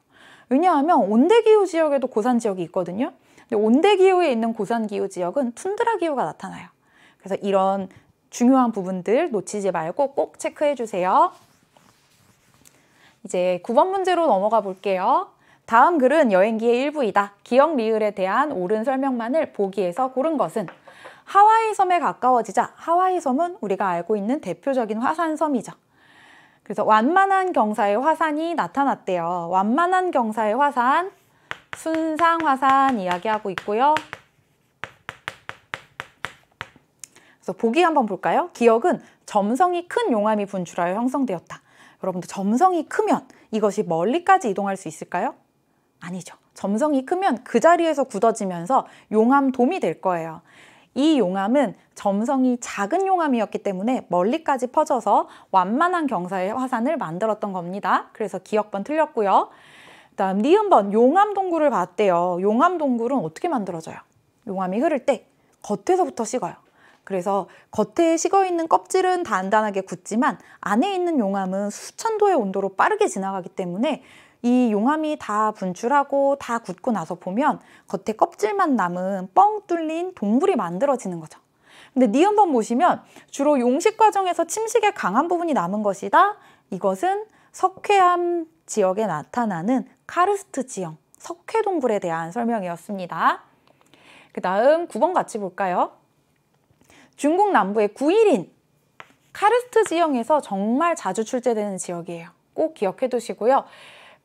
Speaker 1: 왜냐하면 온대기후 지역에도 고산 지역이 있거든요. 근데 온대기후에 있는 고산기후 지역은 툰드라 기후가 나타나요. 그래서 이런 중요한 부분들 놓치지 말고 꼭 체크해 주세요. 이제 9번 문제로 넘어가 볼게요. 다음 글은 여행기의 일부이다. 기억 리을에 대한 옳은 설명만을 보기에서 고른 것은 하와이 섬에 가까워지자 하와이 섬은 우리가 알고 있는 대표적인 화산섬이죠. 그래서 완만한 경사의 화산이 나타났대요. 완만한 경사의 화산, 순상 화산 이야기하고 있고요. 그래서 보기 한번 볼까요? 기억은 점성이 큰 용암이 분출하여 형성되었다. 여러분들 점성이 크면 이것이 멀리까지 이동할 수 있을까요? 아니죠. 점성이 크면 그 자리에서 굳어지면서 용암돔이 될 거예요. 이 용암은 점성이 작은 용암이었기 때문에 멀리까지 퍼져서 완만한 경사의 화산을 만들었던 겁니다. 그래서 기억번 틀렸고요. 다음 니은 번 용암 동굴을 봤대요. 용암 동굴은 어떻게 만들어져요? 용암이 흐를 때 겉에서부터 식어요. 그래서 겉에 식어 있는 껍질은 단단하게 굳지만 안에 있는 용암은 수천 도의 온도로 빠르게 지나가기 때문에 이 용암이 다 분출하고 다 굳고 나서 보면 겉에 껍질만 남은 뻥 뚫린 동굴이 만들어지는 거죠. 근데 니은번 보시면 주로 용식 과정에서 침식에 강한 부분이 남은 것이다. 이것은 석회암 지역에 나타나는 카르스트 지형, 석회 동굴에 대한 설명이었습니다. 그 다음 9번 같이 볼까요? 중국 남부의 구이린 카르스트 지형에서 정말 자주 출제되는 지역이에요. 꼭 기억해 두시고요.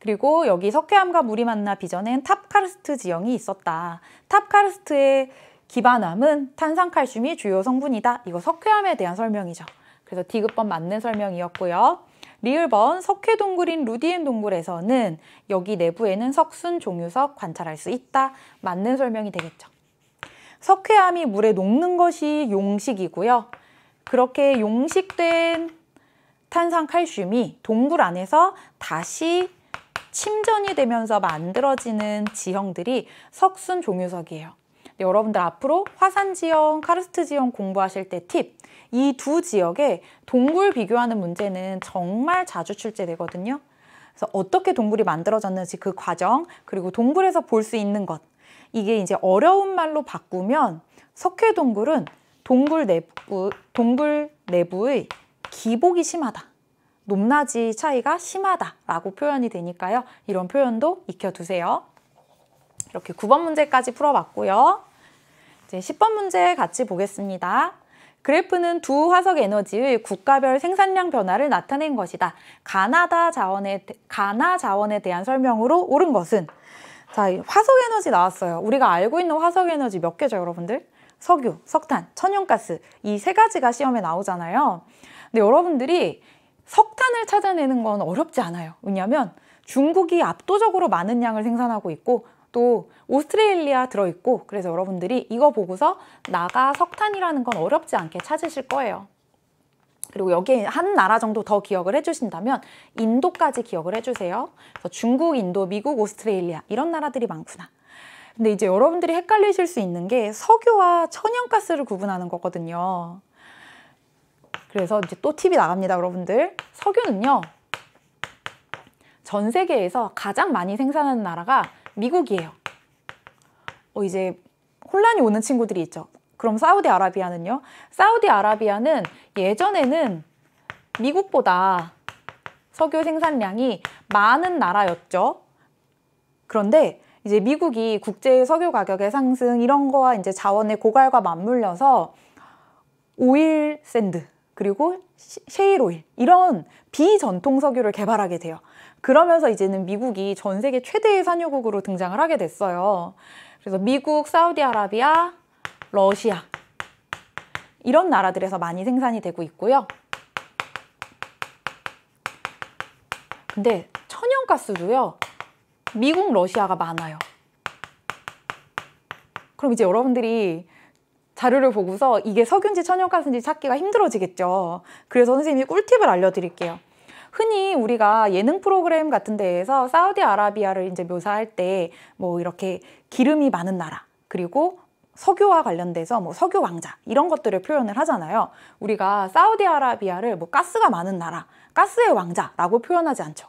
Speaker 1: 그리고 여기 석회암과 물이 만나 빚어낸 탑카르스트 지형이 있었다. 탑카르스트의 기반암은 탄산칼슘이 주요 성분이다. 이거 석회암에 대한 설명이죠. 그래서 디귿번 맞는 설명이었고요. 리을번 석회 동굴인 루디엔 동굴에서는 여기 내부에는 석순 종유석 관찰할 수 있다. 맞는 설명이 되겠죠. 석회암이 물에 녹는 것이 용식이고요. 그렇게 용식된 탄산칼슘이 동굴 안에서 다시 침전이 되면서 만들어지는 지형들이 석순 종유석이에요. 여러분들 앞으로 화산 지형, 카르스트 지형 공부하실 때 팁. 이 두 지역에 동굴 비교하는 문제는 정말 자주 출제되거든요. 그래서 어떻게 동굴이 만들어졌는지 그 과정, 그리고 동굴에서 볼 수 있는 것. 이게 이제 어려운 말로 바꾸면 석회 동굴은 동굴 내부, 동굴 내부의 기복이 심하다. 높낮이 차이가 심하다라고 표현이 되니까요. 이런 표현도 익혀두세요. 이렇게 9번 문제까지 풀어봤고요. 이제 10번 문제 같이 보겠습니다. 그래프는 두 화석 에너지의 국가별 생산량 변화를 나타낸 것이다. 가나다 자원에, 가나 자원에 대한 설명으로 옳은 것은 자, 화석 에너지 나왔어요. 우리가 알고 있는 화석 에너지 몇 개죠, 여러분들? 석유, 석탄, 천연가스 이 세 가지가 시험에 나오잖아요. 근데 여러분들이 석탄을 찾아내는 건 어렵지 않아요. 왜냐하면 중국이 압도적으로 많은 양을 생산하고 있고 또 오스트레일리아 들어있고 그래서 여러분들이 이거 보고서 나가 석탄이라는 건 어렵지 않게 찾으실 거예요. 그리고 여기에 한 나라 정도 더 기억을 해주신다면 인도까지 기억을 해주세요. 그래서 중국, 인도, 미국, 오스트레일리아 이런 나라들이 많구나. 근데 이제 여러분들이 헷갈리실 수 있는 게 석유와 천연가스를 구분하는 거거든요. 그래서 이제 또 팁이 나갑니다, 여러분들. 석유는요. 전 세계에서 가장 많이 생산하는 나라가 미국이에요. 어, 이제 혼란이 오는 친구들이 있죠. 그럼 사우디아라비아는요? 사우디아라비아는 예전에는 미국보다 석유 생산량이 많은 나라였죠. 그런데 이제 미국이 국제 석유 가격의 상승 이런 거와 이제 자원의 고갈과 맞물려서 오일 샌드 그리고 셰일 오일 이런 비전통 석유를 개발하게 돼요. 그러면서 이제는 미국이 전 세계 최대의 산유국으로 등장을 하게 됐어요. 그래서 미국, 사우디아라비아, 러시아 이런 나라들에서 많이 생산이 되고 있고요. 근데 천연가스도요. 미국, 러시아가 많아요. 그럼 이제 여러분들이 자료를 보고서 이게 석유인지 천연가스인지 찾기가 힘들어지겠죠. 그래서 선생님이 꿀팁을 알려드릴게요. 흔히 우리가 예능 프로그램 같은 데에서 사우디아라비아를 이제 묘사할 때 뭐 이렇게 기름이 많은 나라 그리고 석유와 관련돼서 뭐 석유 왕자 이런 것들을 표현을 하잖아요. 우리가 사우디아라비아를 뭐 가스가 많은 나라, 가스의 왕자라고 표현하지 않죠.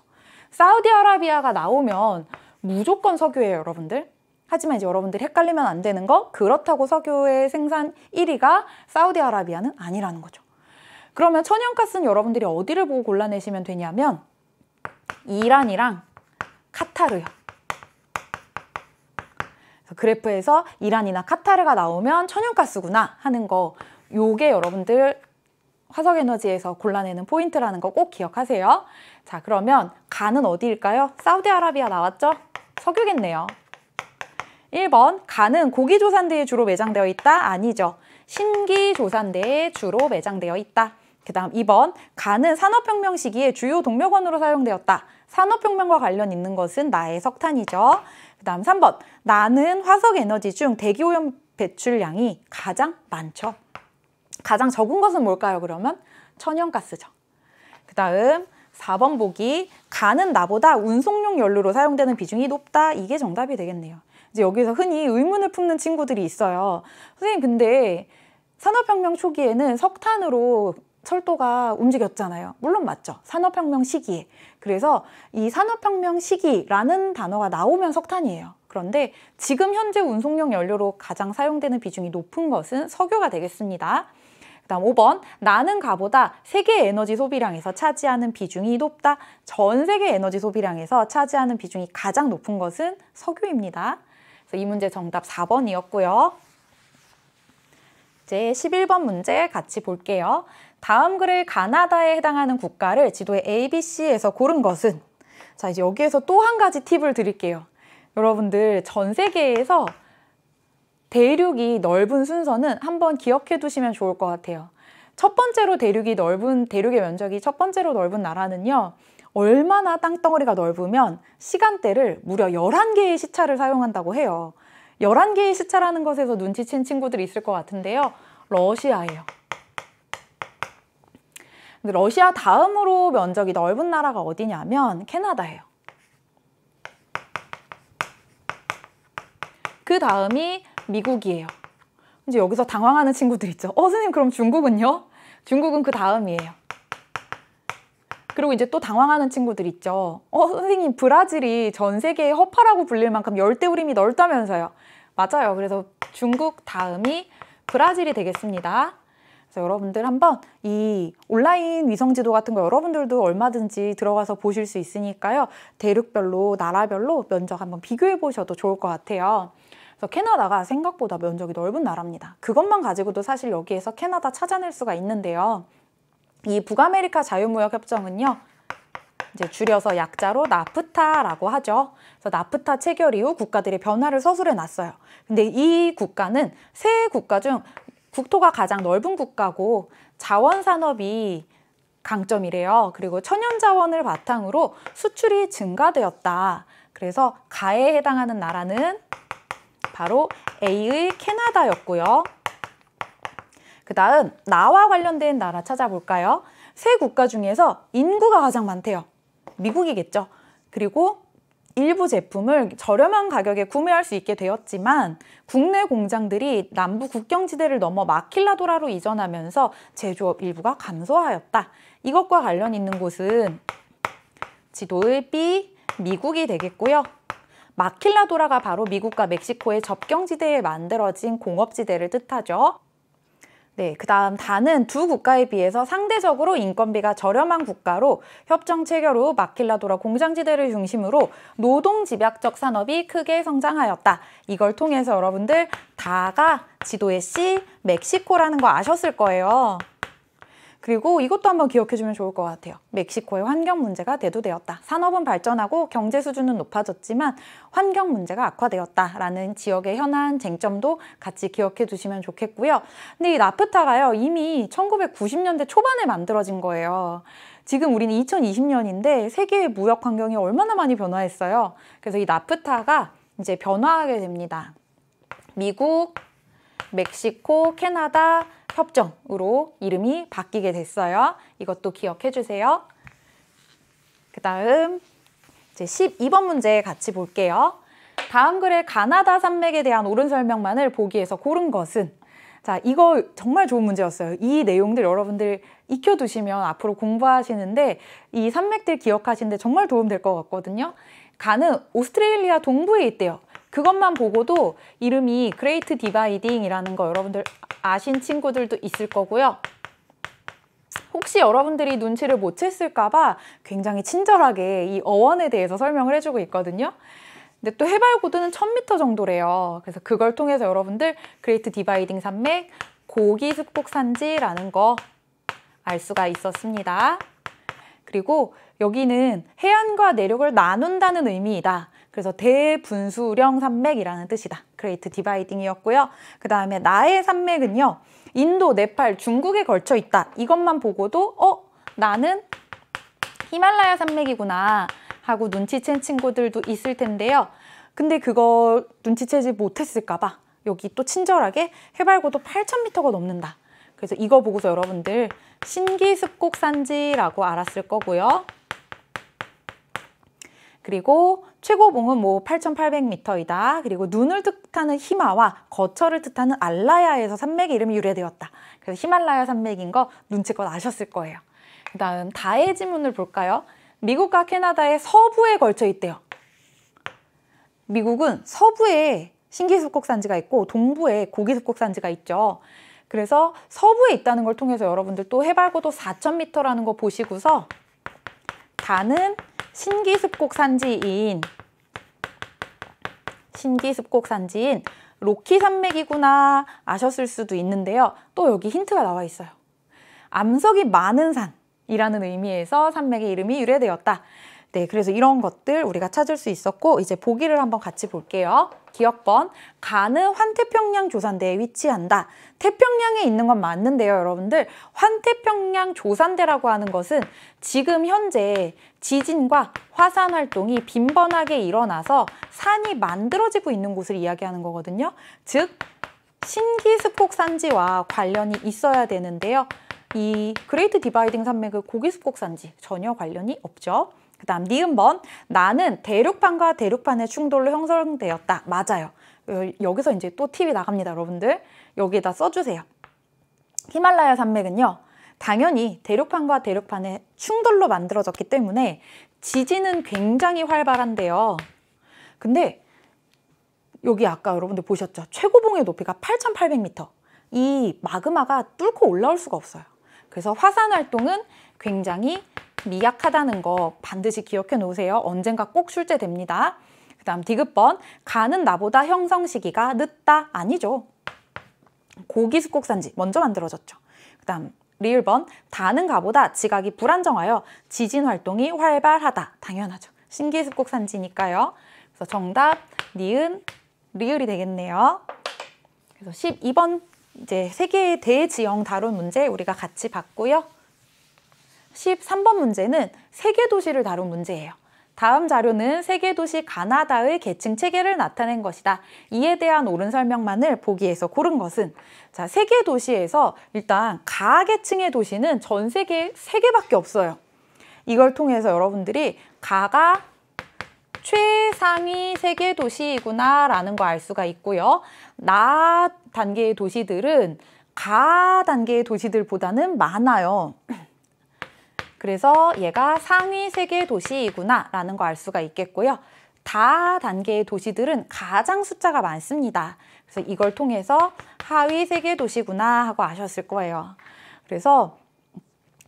Speaker 1: 사우디아라비아가 나오면 무조건 석유예요, 여러분들. 하지만 이제 여러분들이 헷갈리면 안 되는 거 그렇다고 석유의 생산 1위가 사우디아라비아는 아니라는 거죠. 그러면 천연가스는 여러분들이 어디를 보고 골라내시면 되냐면 이란이랑 카타르요. 그래프에서 이란이나 카타르가 나오면 천연가스구나 하는 거 요게 여러분들 화석에너지에서 골라내는 포인트라는 거 꼭 기억하세요. 자 그러면 간은 어디일까요? 사우디아라비아 나왔죠? 석유겠네요. 1번 간은 고기조산대에 주로 매장되어 있다? 아니죠. 신기조산대에 주로 매장되어 있다. 그 다음 2번 간은 산업혁명 시기에 주요 동력원으로 사용되었다. 산업혁명과 관련 있는 것은 나의 석탄이죠. 그 다음 3번 나는 화석에너지 중 대기오염 배출량이 가장 많죠. 가장 적은 것은 뭘까요 그러면? 천연가스죠. 그 다음 4번 보기 간은 나보다 운송용 연료로 사용되는 비중이 높다. 이게 정답이 되겠네요. 이제 여기서 흔히 의문을 품는 친구들이 있어요. 선생님 근데 산업혁명 초기에는 석탄으로 철도가 움직였잖아요. 물론 맞죠. 산업혁명 시기에. 그래서 이 산업혁명 시기라는 단어가 나오면 석탄이에요. 그런데 지금 현재 운송용 연료로 가장 사용되는 비중이 높은 것은 석유가 되겠습니다. 그 다음 5번 나는 가보다 세계 에너지 소비량에서 차지하는 비중이 높다. 전 세계 에너지 소비량에서 차지하는 비중이 가장 높은 것은 석유입니다. 이 문제 정답 4번이었고요. 이제 11번 문제 같이 볼게요. 다음 글의 가나다에 해당하는 국가를 지도의 ABC에서 고른 것은 자 이제 여기에서 또 한 가지 팁을 드릴게요. 여러분들 전 세계에서 대륙이 넓은 순서는 한번 기억해 두시면 좋을 것 같아요. 첫 번째로 대륙이 넓은 대륙의 면적이 첫 번째로 넓은 나라는요. 얼마나 땅덩어리가 넓으면 시간대를 무려 11개의 시차를 사용한다고 해요. 11개의 시차라는 것에서 눈치챈 친구들이 있을 것 같은데요. 러시아예요. 러시아 다음으로 면적이 넓은 나라가 어디냐면 캐나다예요. 그 다음이 미국이에요. 이제 여기서 당황하는 친구들 있죠. 어, 선생님 그럼 중국은요? 중국은 그 다음이에요. 그리고 이제 또 당황하는 친구들 있죠. 어, 선생님 브라질이 전 세계의 허파라고 불릴 만큼 열대우림이 넓다면서요. 맞아요. 그래서 중국 다음이 브라질이 되겠습니다. 그래서 여러분들 한번 이 온라인 위성 지도 같은 거 여러분들도 얼마든지 들어가서 보실 수 있으니까요. 대륙별로, 나라별로 면적 한번 비교해 보셔도 좋을 것 같아요. 그래서 캐나다가 생각보다 면적이 넓은 나라입니다. 그것만 가지고도 사실 여기에서 캐나다 찾아낼 수가 있는데요. 이 북아메리카 자유무역협정은요. 이제 줄여서 약자로 나프타라고 하죠. 그래서 나프타 체결 이후 국가들의 변화를 서술해 놨어요. 근데 이 국가는 세 국가 중 국토가 가장 넓은 국가고 자원 산업이 강점이래요. 그리고 천연 자원을 바탕으로 수출이 증가되었다. 그래서 가에 해당하는 나라는 바로 A의 캐나다였고요. 그 다음 나와 관련된 나라 찾아볼까요? 세 국가 중에서 인구가 가장 많대요. 미국이겠죠. 그리고 일부 제품을 저렴한 가격에 구매할 수 있게 되었지만 국내 공장들이 남부 국경지대를 넘어 마킬라도라로 이전하면서 제조업 일부가 감소하였다. 이것과 관련 있는 곳은 지도의 B, 미국이 되겠고요. 마킬라도라가 바로 미국과 멕시코의 접경지대에 만들어진 공업지대를 뜻하죠. 네, 그 다음 다는 두 국가에 비해서 상대적으로 인건비가 저렴한 국가로 협정 체결 후 마킬라도라 공장지대를 중심으로 노동 집약적 산업이 크게 성장하였다. 이걸 통해서 여러분들 다가 지도에 C, 멕시코라는 거 아셨을 거예요. 그리고 이것도 한번 기억해주면 좋을 것 같아요. 멕시코의 환경 문제가 대두되었다. 산업은 발전하고 경제 수준은 높아졌지만 환경 문제가 악화되었다라는 지역의 현안 쟁점도 같이 기억해 두시면 좋겠고요. 근데 이 나프타가요 이미 1990년대 초반에 만들어진 거예요. 지금 우리는 2020년인데 세계의 무역 환경이 얼마나 많이 변화했어요. 그래서 이 나프타가 이제 변화하게 됩니다. 미국, 멕시코, 캐나다, 협정으로 이름이 바뀌게 됐어요. 이것도 기억해 주세요. 그 다음 이제 12번 문제 같이 볼게요. 다음 글의 가나다 산맥에 대한 옳은 설명만을 보기에서 고른 것은 자, 이거 정말 좋은 문제였어요. 이 내용들 여러분들 익혀두시면 앞으로 공부하시는데 이 산맥들 기억하시는데 정말 도움될 것 같거든요. 가는 오스트레일리아 동부에 있대요. 그것만 보고도 이름이 그레이트 디바이딩이라는 거 여러분들 아신 친구들도 있을 거고요. 혹시 여러분들이 눈치를 못 챘을까 봐 굉장히 친절하게 이 어원에 대해서 설명을 해주고 있거든요. 근데 또 해발 고도는 1000m 정도래요. 그래서 그걸 통해서 여러분들 그레이트 디바이딩 산맥 고기 습곡 산지라는 거 알 수가 있었습니다. 그리고 여기는 해안과 내륙을 나눈다는 의미이다. 그래서 대분수령 산맥이라는 뜻이다. 그레이트 디바이딩이었고요. 그 다음에 나의 산맥은요. 인도, 네팔, 중국에 걸쳐 있다. 이것만 보고도 어? 나는 히말라야 산맥이구나 하고 눈치챈 친구들도 있을 텐데요. 근데 그거 눈치채지 못했을까 봐 여기 또 친절하게 해발고도 8,000m가 넘는다. 그래서 이거 보고서 여러분들 신기습곡 산지라고 알았을 거고요. 그리고 최고봉은 뭐 8,800m이다. 그리고 눈을 뜻하는 히마와 거처를 뜻하는 알라야에서 산맥의 이름이 유래되었다. 그래서 히말라야 산맥인 거 눈치껏 아셨을 거예요. 그 다음 다의 지문을 볼까요? 미국과 캐나다의 서부에 걸쳐 있대요. 미국은 서부에 신기습곡산지가 있고 동부에 고기습곡산지가 있죠. 그래서 서부에 있다는 걸 통해서 여러분들 또 해발고도 4,000m라는 거 보시고서 다는 신기습곡 산지인 신기습곡 산지인 로키 산맥이구나 아셨을 수도 있는데요. 또 여기 힌트가 나와 있어요. 암석이 많은 산이라는 의미에서 산맥의 이름이 유래되었다. 네, 그래서 이런 것들 우리가 찾을 수 있었고 이제 보기를 한번 같이 볼게요. 기억번 가느 환태평양 조산대에 위치한다. 태평양에 있는 건 맞는데요, 여러분들. 환태평양 조산대라고 하는 것은 지금 현재 지진과 화산 활동이 빈번하게 일어나서 산이 만들어지고 있는 곳을 이야기하는 거거든요. 즉 신기습곡 산지와 관련이 있어야 되는데요. 이 그레이트 디바이딩 산맥의 고기습곡 산지 전혀 관련이 없죠. 그 다음 니은 번 나는 대륙판과 대륙판의 충돌로 형성되었다. 맞아요. 여기서 이제 또 팁이 나갑니다, 여러분들. 여기에다 써주세요. 히말라야 산맥은요. 당연히 대륙판과 대륙판의 충돌로 만들어졌기 때문에 지진은 굉장히 활발한데요. 근데 여기 아까 여러분들 보셨죠? 최고봉의 높이가 8,800m. 이 마그마가 뚫고 올라올 수가 없어요. 그래서 화산 활동은 굉장히 미약하다는 거 반드시 기억해 놓으세요. 언젠가 꼭 출제됩니다. 그 다음 디귿번 가는 나보다 형성 시기가 늦다 아니죠. 고기습곡산지 먼저 만들어졌죠. 그 다음 리을번 다는 가보다 지각이 불안정하여 지진 활동이 활발하다 당연하죠. 신기습곡 산지니까요. 그래서 정답 니은 리을이 되겠네요. 그래서 12번 이제 세계의 대지형 다룬 문제 우리가 같이 봤고요. 13번 문제는 세계 도시를 다룬 문제예요. 다음 자료는 세계 도시 가나다의 계층 체계를 나타낸 것이다. 이에 대한 옳은 설명만을 보기에서 고른 것은 자 세계 도시에서 일단 가계층의 도시는 전 세계에 3개밖에 없어요. 이걸 통해서 여러분들이 가가 최상위 세계 도시이구나 라는 거 알 수가 있고요. 나 단계의 도시들은 가 단계의 도시들보다는 많아요. 그래서 얘가 상위 세계 도시이구나 라는 거 알 수가 있겠고요. 다 단계의 도시들은 가장 숫자가 많습니다. 그래서 이걸 통해서 하위 세계 도시구나 하고 아셨을 거예요. 그래서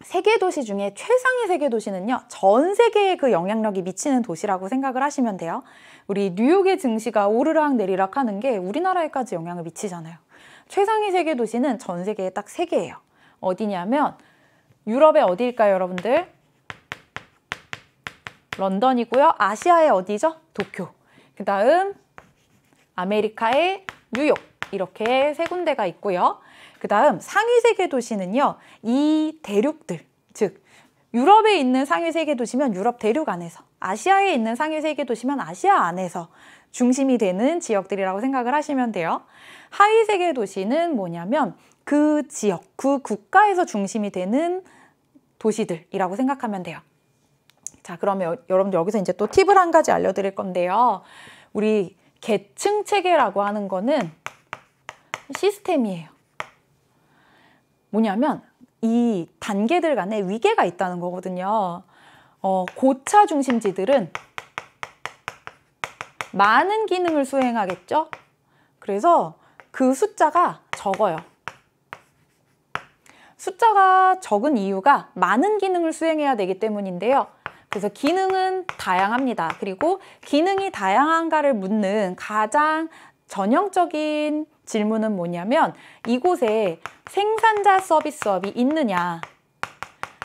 Speaker 1: 세계 도시 중에 최상위 세계 도시는요. 전 세계에 그 영향력이 미치는 도시라고 생각을 하시면 돼요. 우리 뉴욕의 증시가 오르락 내리락 하는 게 우리나라에까지 영향을 미치잖아요. 최상위 세계 도시는 전 세계에 딱 세 개예요. 어디냐면 유럽의 어디일까요, 여러분들? 런던이고요. 아시아의 어디죠? 도쿄. 그 다음 아메리카의 뉴욕. 이렇게 세 군데가 있고요. 그 다음 상위 세계 도시는요. 이 대륙들, 즉 유럽에 있는 상위 세계 도시면 유럽 대륙 안에서, 아시아에 있는 상위 세계 도시면 아시아 안에서 중심이 되는 지역들이라고 생각을 하시면 돼요. 하위 세계 도시는 뭐냐면 그 지역, 그 국가에서 중심이 되는 도시들이라고 생각하면 돼요. 자, 그러면 여러분들 여기서 이제 또 팁을 한 가지 알려드릴 건데요. 우리 계층 체계라고 하는 거는 시스템이에요. 뭐냐면 이 단계들 간에 위계가 있다는 거거든요. 어, 고차 중심지들은 많은 기능을 수행하겠죠? 그래서 그 숫자가 적어요. 숫자가 적은 이유가 많은 기능을 수행해야 되기 때문인데요. 그래서 기능은 다양합니다. 그리고 기능이 다양한가를 묻는 가장 전형적인 질문은 뭐냐면 이곳에 생산자 서비스업이 있느냐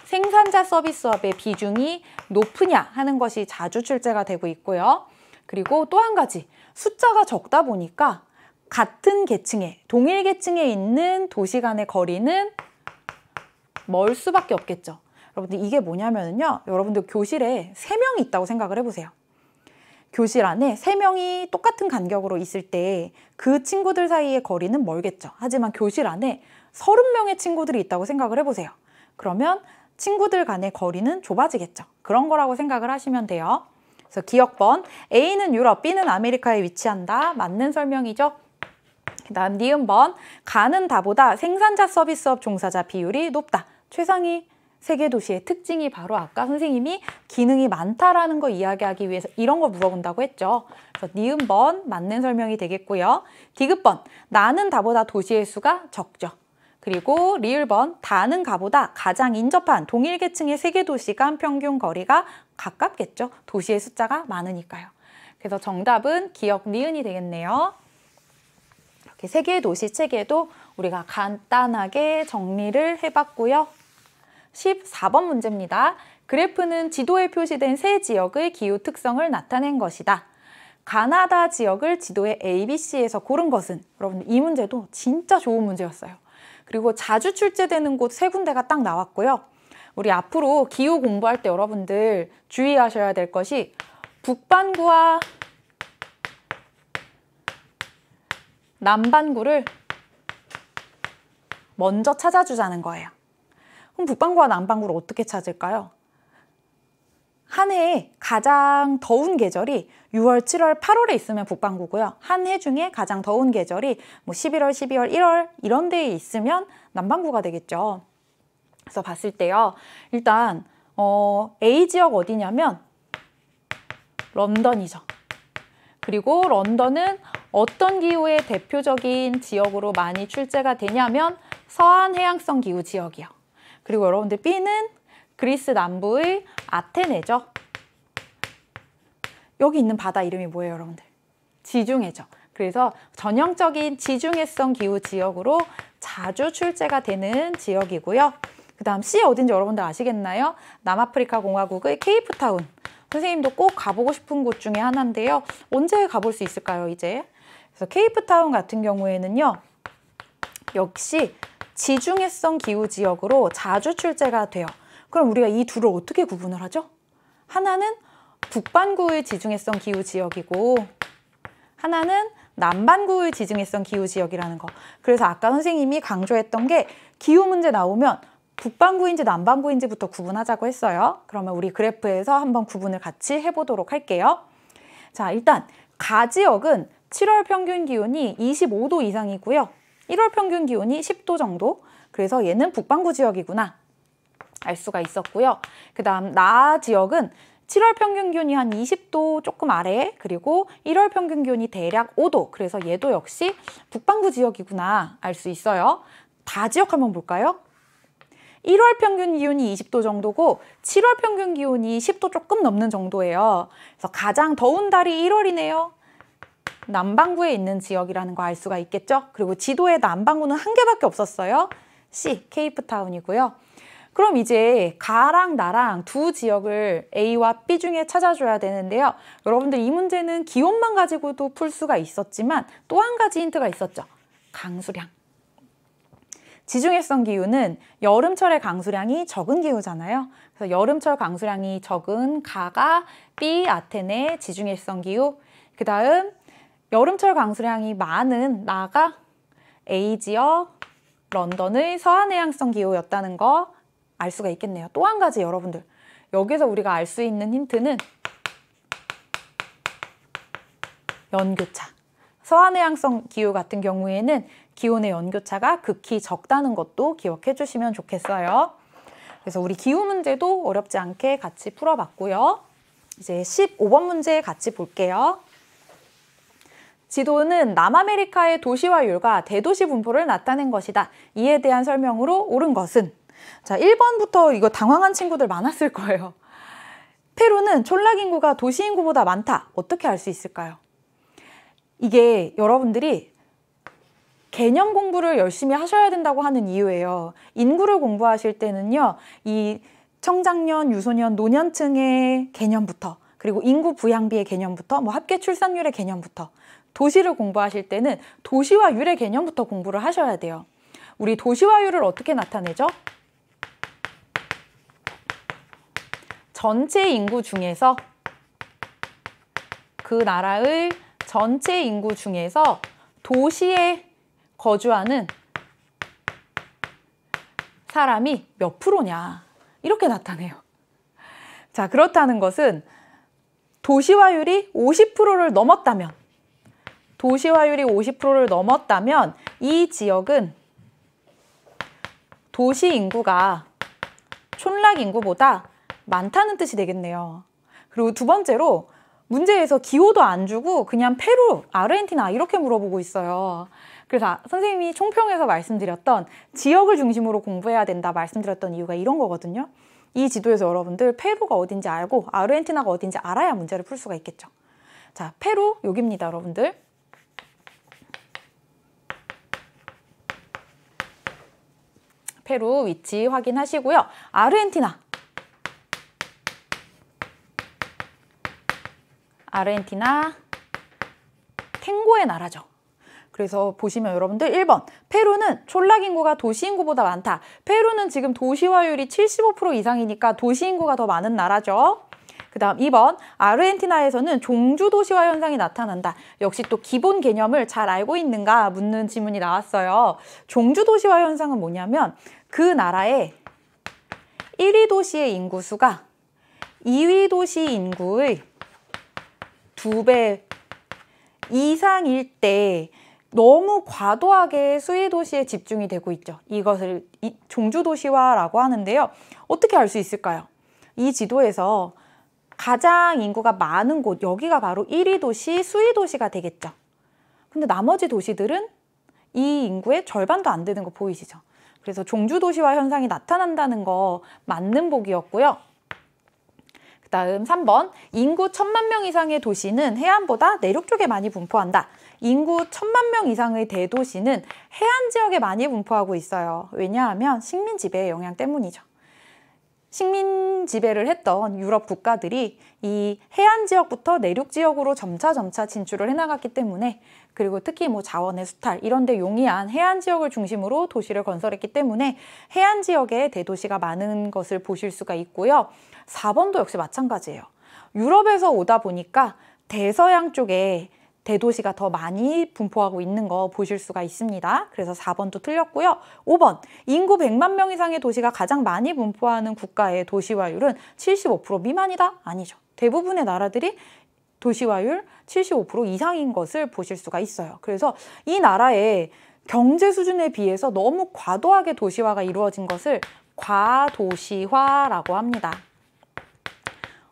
Speaker 1: 생산자 서비스업의 비중이 높으냐 하는 것이 자주 출제가 되고 있고요. 그리고 또 한 가지 숫자가 적다 보니까 같은 계층에 동일 계층에 있는 도시 간의 거리는 멀 수밖에 없겠죠. 여러분들 이게 뭐냐면요. 여러분들 교실에 세명이 있다고 생각을 해보세요. 교실 안에 세명이 똑같은 간격으로 있을 때 그 친구들 사이의 거리는 멀겠죠. 하지만 교실 안에 서른 명의 친구들이 있다고 생각을 해보세요. 그러면 친구들 간의 거리는 좁아지겠죠. 그런 거라고 생각을 하시면 돼요. 그래서 기억번 A는 유럽, B는 아메리카에 위치한다. 맞는 설명이죠. 그 다음 니은번 가는 다보다 생산자 서비스업 종사자 비율이 높다. 최상위 세계 도시의 특징이 바로 아까 선생님이 기능이 많다라는 거 이야기하기 위해서 이런 걸 물어본다고 했죠. 그래서 니은 번 맞는 설명이 되겠고요. 디귿 번 나는 다보다 도시의 수가 적죠. 그리고 리을 번 다는 가보다 가장 인접한 동일 계층의 세계 도시 간 평균 거리가 가깝겠죠. 도시의 숫자가 많으니까요. 그래서 정답은 기억 니은이 되겠네요. 이렇게 세계 도시 체계도 우리가 간단하게 정리를 해봤고요. 14번 문제입니다. 그래프는 지도에 표시된 세 지역의 기후 특성을 나타낸 것이다. 가나다 지역을 지도의 ABC에서 고른 것은 여러분 이 문제도 진짜 좋은 문제였어요. 그리고 자주 출제되는 곳 세 군데가 딱 나왔고요. 우리 앞으로 기후 공부할 때 여러분들 주의하셔야 될 것이 북반구와 남반구를 먼저 찾아주자는 거예요. 그럼 북반구와 남반구를 어떻게 찾을까요? 한 해에 가장 더운 계절이 6월, 7월, 8월에 있으면 북반구고요. 한 해 중에 가장 더운 계절이 뭐 11월, 12월, 1월 이런 데에 있으면 남반구가 되겠죠. 그래서 봤을 때요. 일단 어, A 지역 어디냐면 런던이죠. 그리고 런던은 어떤 기후의 대표적인 지역으로 많이 출제가 되냐면 서한 해양성 기후 지역이요. 그리고 여러분들 B는 그리스 남부의 아테네죠. 여기 있는 바다 이름이 뭐예요, 여러분들? 지중해죠. 그래서 전형적인 지중해성 기후 지역으로 자주 출제가 되는 지역이고요. 그 다음 C 어딘지 여러분들 아시겠나요? 남아프리카 공화국의 케이프타운. 선생님도 꼭 가보고 싶은 곳 중에 하나인데요. 언제 가볼 수 있을까요, 이제? 그래서 케이프타운 같은 경우에는요. 역시 지중해성 기후 지역으로 자주 출제가 돼요. 그럼 우리가 이 둘을 어떻게 구분을 하죠? 하나는 북반구의 지중해성 기후 지역이고 하나는 남반구의 지중해성 기후 지역이라는 거. 그래서 아까 선생님이 강조했던 게 기후 문제 나오면 북반구인지 남반구인지부터 구분하자고 했어요. 그러면 우리 그래프에서 한번 구분을 같이 해보도록 할게요. 자, 일단 가지역은 7월 평균 기온이 25도 이상이고요. 1월 평균 기온이 10도 정도. 그래서 얘는 북반구 지역이구나. 알 수가 있었고요. 그 다음 나 지역은 7월 평균 기온이 한 20도 조금 아래 그리고 1월 평균 기온이 대략 5도 그래서 얘도 역시 북반구 지역이구나 알 수 있어요. 다 지역 한번 볼까요? 1월 평균 기온이 20도 정도고 7월 평균 기온이 10도 조금 넘는 정도예요. 그래서 가장 더운 달이 1월이네요. 남반구에 있는 지역이라는 거 알 수가 있겠죠? 그리고 지도에 남반구는 한 개밖에 없었어요. C, 케이프타운이고요. 그럼 이제 가랑 나랑 두 지역을 A와 B 중에 찾아줘야 되는데요. 여러분들 이 문제는 기온만 가지고도 풀 수가 있었지만 또 한 가지 힌트가 있었죠. 강수량. 지중해성 기후는 여름철의 강수량이 적은 기후잖아요. 그래서 여름철 강수량이 적은 가가 B, 아테네, 지중해성 기후. 그 다음 여름철 강수량이 많은 나가 지역, 런던의 서한해양성 기후였다는 거 알 수가 있겠네요. 또 한 가지 여러분들 여기서 우리가 알 수 있는 힌트는 연교차. 서한해양성 기후 같은 경우에는 기온의 연교차가 극히 적다는 것도 기억해 주시면 좋겠어요. 그래서 우리 기후 문제도 어렵지 않게 같이 풀어봤고요. 이제 15번 문제 같이 볼게요. 지도는 남아메리카의 도시화율과 대도시 분포를 나타낸 것이다. 이에 대한 설명으로 옳은 것은 자, 1번부터 이거 당황한 친구들 많았을 거예요. 페루는 촌락 인구가 도시 인구보다 많다. 어떻게 알 수 있을까요? 이게 여러분들이 개념 공부를 열심히 하셔야 된다고 하는 이유예요. 인구를 공부하실 때는요, 이 청장년, 유소년, 노년층의 개념부터, 그리고 인구 부양비의 개념부터, 뭐 합계 출산율의 개념부터, 도시를 공부하실 때는 도시화율의 개념부터 공부를 하셔야 돼요. 우리 도시화율을 어떻게 나타내죠? 전체 인구 중에서 그 나라의 전체 인구 중에서 도시에 거주하는 사람이 몇 프로냐 이렇게 나타내요. 자 그렇다는 것은 도시화율이 50%를 넘었다면 도시화율이 50%를 넘었다면 이 지역은 도시 인구가 촌락 인구보다 많다는 뜻이 되겠네요. 그리고 두 번째로 문제에서 기호도 안 주고 그냥 페루, 아르헨티나 이렇게 물어보고 있어요. 그래서 선생님이 총평에서 말씀드렸던 지역을 중심으로 공부해야 된다 말씀드렸던 이유가 이런 거거든요. 이 지도에서 여러분들 페루가 어딘지 알고 아르헨티나가 어딘지 알아야 문제를 풀 수가 있겠죠. 자, 페루 여기입니다, 여러분들. 페루 위치 확인하시고요. 아르헨티나. 아르헨티나 탱고의 나라죠. 그래서 보시면 여러분들 1번 페루는 촌락 인구가 도시 인구보다 많다. 페루는 지금 도시화율이 75% 이상이니까 도시 인구가 더 많은 나라죠. 그 다음 2번 아르헨티나에서는 종주 도시화 현상이 나타난다. 역시 또 기본 개념을 잘 알고 있는가 묻는 질문이 나왔어요. 종주 도시화 현상은 뭐냐면 그 나라의 1위 도시의 인구 수가 2위 도시 인구의 두배 이상일 때 너무 과도하게 수혜 도시에 집중이 되고 있죠. 이것을 종주 도시화라고 하는데요. 어떻게 알 수 있을까요? 이 지도에서 가장 인구가 많은 곳 여기가 바로 1위 도시, 수위 도시가 되겠죠. 근데 나머지 도시들은 이 인구의 절반도 안 되는 거 보이시죠? 그래서 종주 도시화 현상이 나타난다는 거 맞는 보기였고요. 그 다음 3번 인구 천만 명 이상의 도시는 해안보다 내륙 쪽에 많이 분포한다. 인구 천만 명 이상의 대도시는 해안 지역에 많이 분포하고 있어요. 왜냐하면 식민 지배의 영향 때문이죠. 식민 지배를 했던 유럽 국가들이 이 해안 지역부터 내륙 지역으로 점차 점차 진출을 해나갔기 때문에 그리고 특히 뭐 자원의 수탈 이런 데 용이한 해안 지역을 중심으로 도시를 건설했기 때문에 해안 지역에 대도시가 많은 것을 보실 수가 있고요. 4번도 역시 마찬가지예요. 유럽에서 오다 보니까 대서양 쪽에 대도시가 더 많이 분포하고 있는 거 보실 수가 있습니다. 그래서 4번도 틀렸고요. 5번 인구 100만 명 이상의 도시가 가장 많이 분포하는 국가의 도시화율은 75% 미만이다? 아니죠. 대부분의 나라들이 도시화율 75% 이상인 것을 보실 수가 있어요. 그래서 이 나라의 경제 수준에 비해서 너무 과도하게 도시화가 이루어진 것을 과도시화라고 합니다.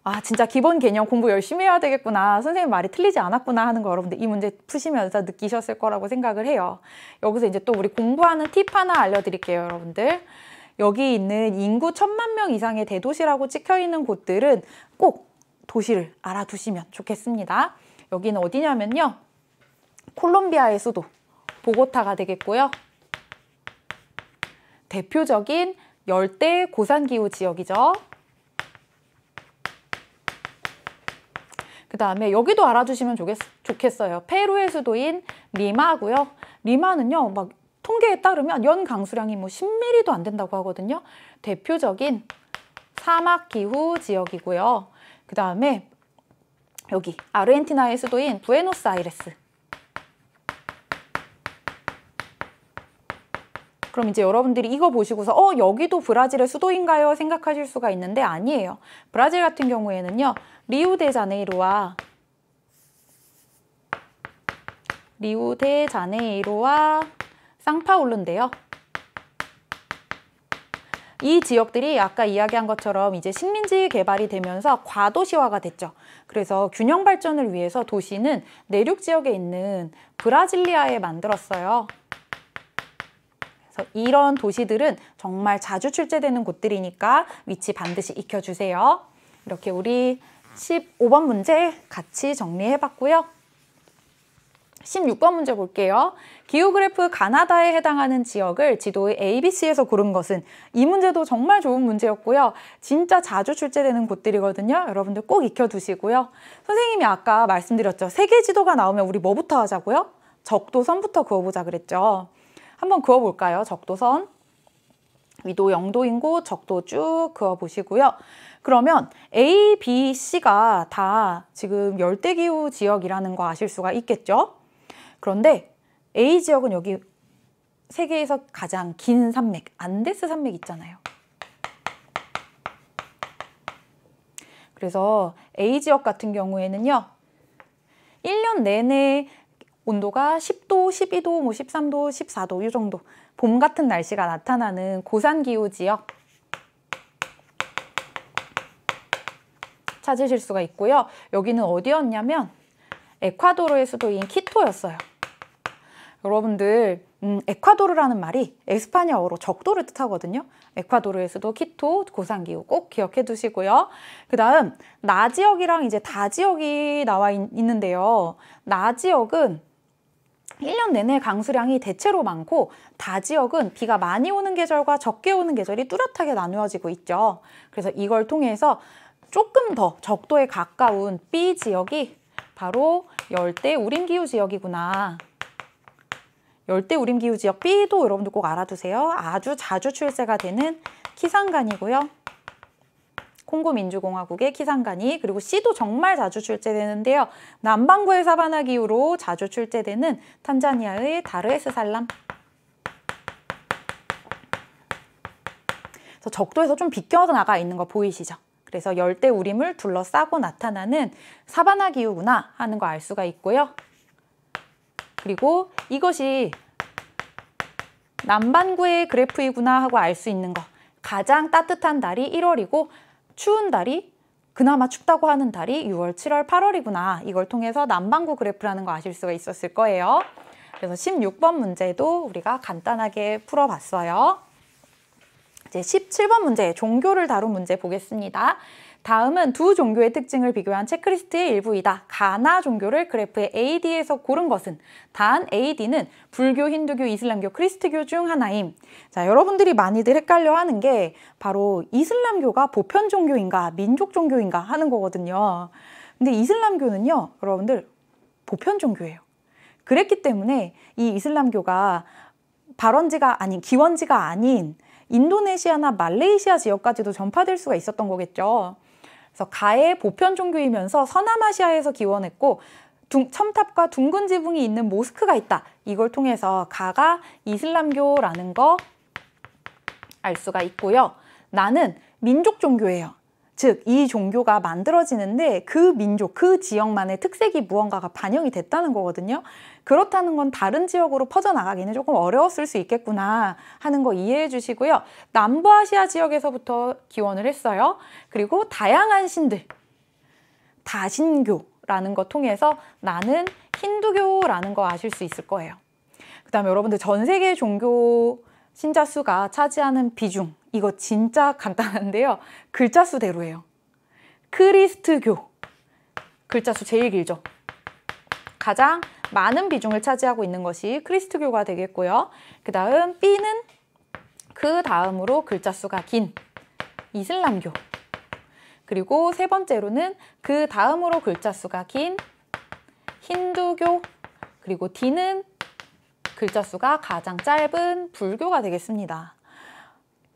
Speaker 1: 아 진짜 기본 개념 공부 열심히 해야 되겠구나 선생님 말이 틀리지 않았구나 하는 거 여러분들 이 문제 푸시면서 느끼셨을 거라고 생각을 해요 여기서 이제 또 우리 공부하는 팁 하나 알려드릴게요 여러분들 여기 있는 인구 천만 명 이상의 대도시라고 찍혀 있는 곳들은 꼭 도시를 알아두시면 좋겠습니다 여기는 어디냐면요 콜롬비아의 수도 보고타가 되겠고요 대표적인 열대 고산기후 지역이죠 그 다음에 여기도 알아두시면 좋겠, 좋겠어요. 페루의 수도인 리마고요. 리마는요, 막 통계에 따르면 연 강수량이 뭐 10mm도 안 된다고 하거든요. 대표적인 사막 기후 지역이고요. 그 다음에 여기 아르헨티나의 수도인 부에노스아이레스. 그럼 이제 여러분들이 이거 보시고서 어 여기도 브라질의 수도인가요? 생각하실 수가 있는데 아니에요. 브라질 같은 경우에는요. 리우데자네이루와 리우데자네이루와 상파울루인데요. 이 지역들이 아까 이야기한 것처럼 이제 식민지 개발이 되면서 과도시화가 됐죠. 그래서 균형 발전을 위해서 도시는 내륙 지역에 있는 브라질리아에 만들었어요. 그래서 이런 도시들은 정말 자주 출제되는 곳들이니까 위치 반드시 익혀주세요. 이렇게 우리 15번 문제 같이 정리해 봤고요. 16번 문제 볼게요. 기후 그래프 가나다에 해당하는 지역을 지도의 ABC에서 고른 것은 이 문제도 정말 좋은 문제였고요. 진짜 자주 출제되는 곳들이거든요. 여러분들 꼭 익혀두시고요. 선생님이 아까 말씀드렸죠. 세계 지도가 나오면 우리 뭐부터 하자고요? 적도선부터 그어보자 그랬죠. 한번 그어볼까요? 적도선. 위도 0도인 곳 적도 쭉 그어보시고요. 그러면 A, B, C가 다 지금 열대기후 지역이라는 거 아실 수가 있겠죠? 그런데 A 지역은 여기 세계에서 가장 긴 산맥, 안데스 산맥 있잖아요. 그래서 A 지역 같은 경우에는요. 1년 내내 온도가 10도, 12도, 뭐 13도, 14도 이 정도 봄 같은 날씨가 나타나는 고산 기후 지역 찾으실 수가 있고요. 여기는 어디였냐면 에콰도르의 수도인 키토였어요. 여러분들 음, 에콰도르라는 말이 에스파냐어로 적도를 뜻하거든요. 에콰도르의 수도 키토 고산기후 꼭 기억해 두시고요. 그 다음 나 지역이랑 이제 다 지역이 나와 있, 있는데요. 나 지역은 1년 내내 강수량이 대체로 많고 다 지역은 비가 많이 오는 계절과 적게 오는 계절이 뚜렷하게 나누어지고 있죠. 그래서 이걸 통해서 조금 더 적도에 가까운 B 지역이 바로 열대 우림기후 지역이구나. 열대 우림기후 지역 B도 여러분들 꼭 알아두세요. 아주 자주 출제가 되는 키산간이고요. 콩고 민주공화국의 키산간이 그리고 C도 정말 자주 출제되는데요. 남반구의 사바나 기후로 자주 출제되는 탄자니아의 다르에스 살람. 적도에서 좀 비껴서 나가 있는 거 보이시죠? 그래서 열대 우림을 둘러싸고 나타나는 사바나 기후구나 하는 거 알 수가 있고요. 그리고 이것이 남반구의 그래프이구나 하고 알 수 있는 거. 가장 따뜻한 달이 1월이고 추운 달이 그나마 춥다고 하는 달이 6월, 7월, 8월이구나. 이걸 통해서 남반구 그래프라는 거 아실 수가 있었을 거예요. 그래서 16번 문제도 우리가 간단하게 풀어봤어요. 이제 17번 문제, 종교를 다룬 문제 보겠습니다. 다음은 두 종교의 특징을 비교한 체크리스트의 일부이다. 가나 종교를 그래프의 AD에서 고른 것은 단 AD는 불교, 힌두교, 이슬람교, 크리스트교 중 하나임. 자, 여러분들이 많이들 헷갈려 하는 게 바로 이슬람교가 보편 종교인가 민족 종교인가 하는 거거든요. 근데 이슬람교는요, 여러분들 보편 종교예요. 그랬기 때문에 이 이슬람교가 발원지가 아닌 기원지가 아닌 인도네시아나 말레이시아 지역까지도 전파될 수가 있었던 거겠죠. 그래서 가의 보편 종교이면서 서남아시아에서 기원했고 둥, 첨탑과 둥근 지붕이 있는 모스크가 있다. 이걸 통해서 가가 이슬람교라는 거 알 수가 있고요. 나는 민족 종교예요. 즉, 이 종교가 만들어지는데 그 민족, 그 지역만의 특색이 무언가가 반영이 됐다는 거거든요. 그렇다는 건 다른 지역으로 퍼져나가기는 조금 어려웠을 수 있겠구나 하는 거 이해해 주시고요. 남부아시아 지역에서부터 기원을 했어요. 그리고 다양한 신들, 다신교라는 거 통해서 나는 힌두교라는 거 아실 수 있을 거예요. 그 다음에 여러분들 전 세계 종교 신자 수가 차지하는 비중 이거 진짜 간단한데요. 글자 수대로예요. 크리스트교 글자 수 제일 길죠. 가장 많은 비중을 차지하고 있는 것이 크리스트교가 되겠고요. 그 다음 B는 그 다음으로 글자 수가 긴 이슬람교 그리고 세 번째로는 그 다음으로 글자 수가 긴 힌두교 그리고 D는 글자 수가 가장 짧은 불교가 되겠습니다.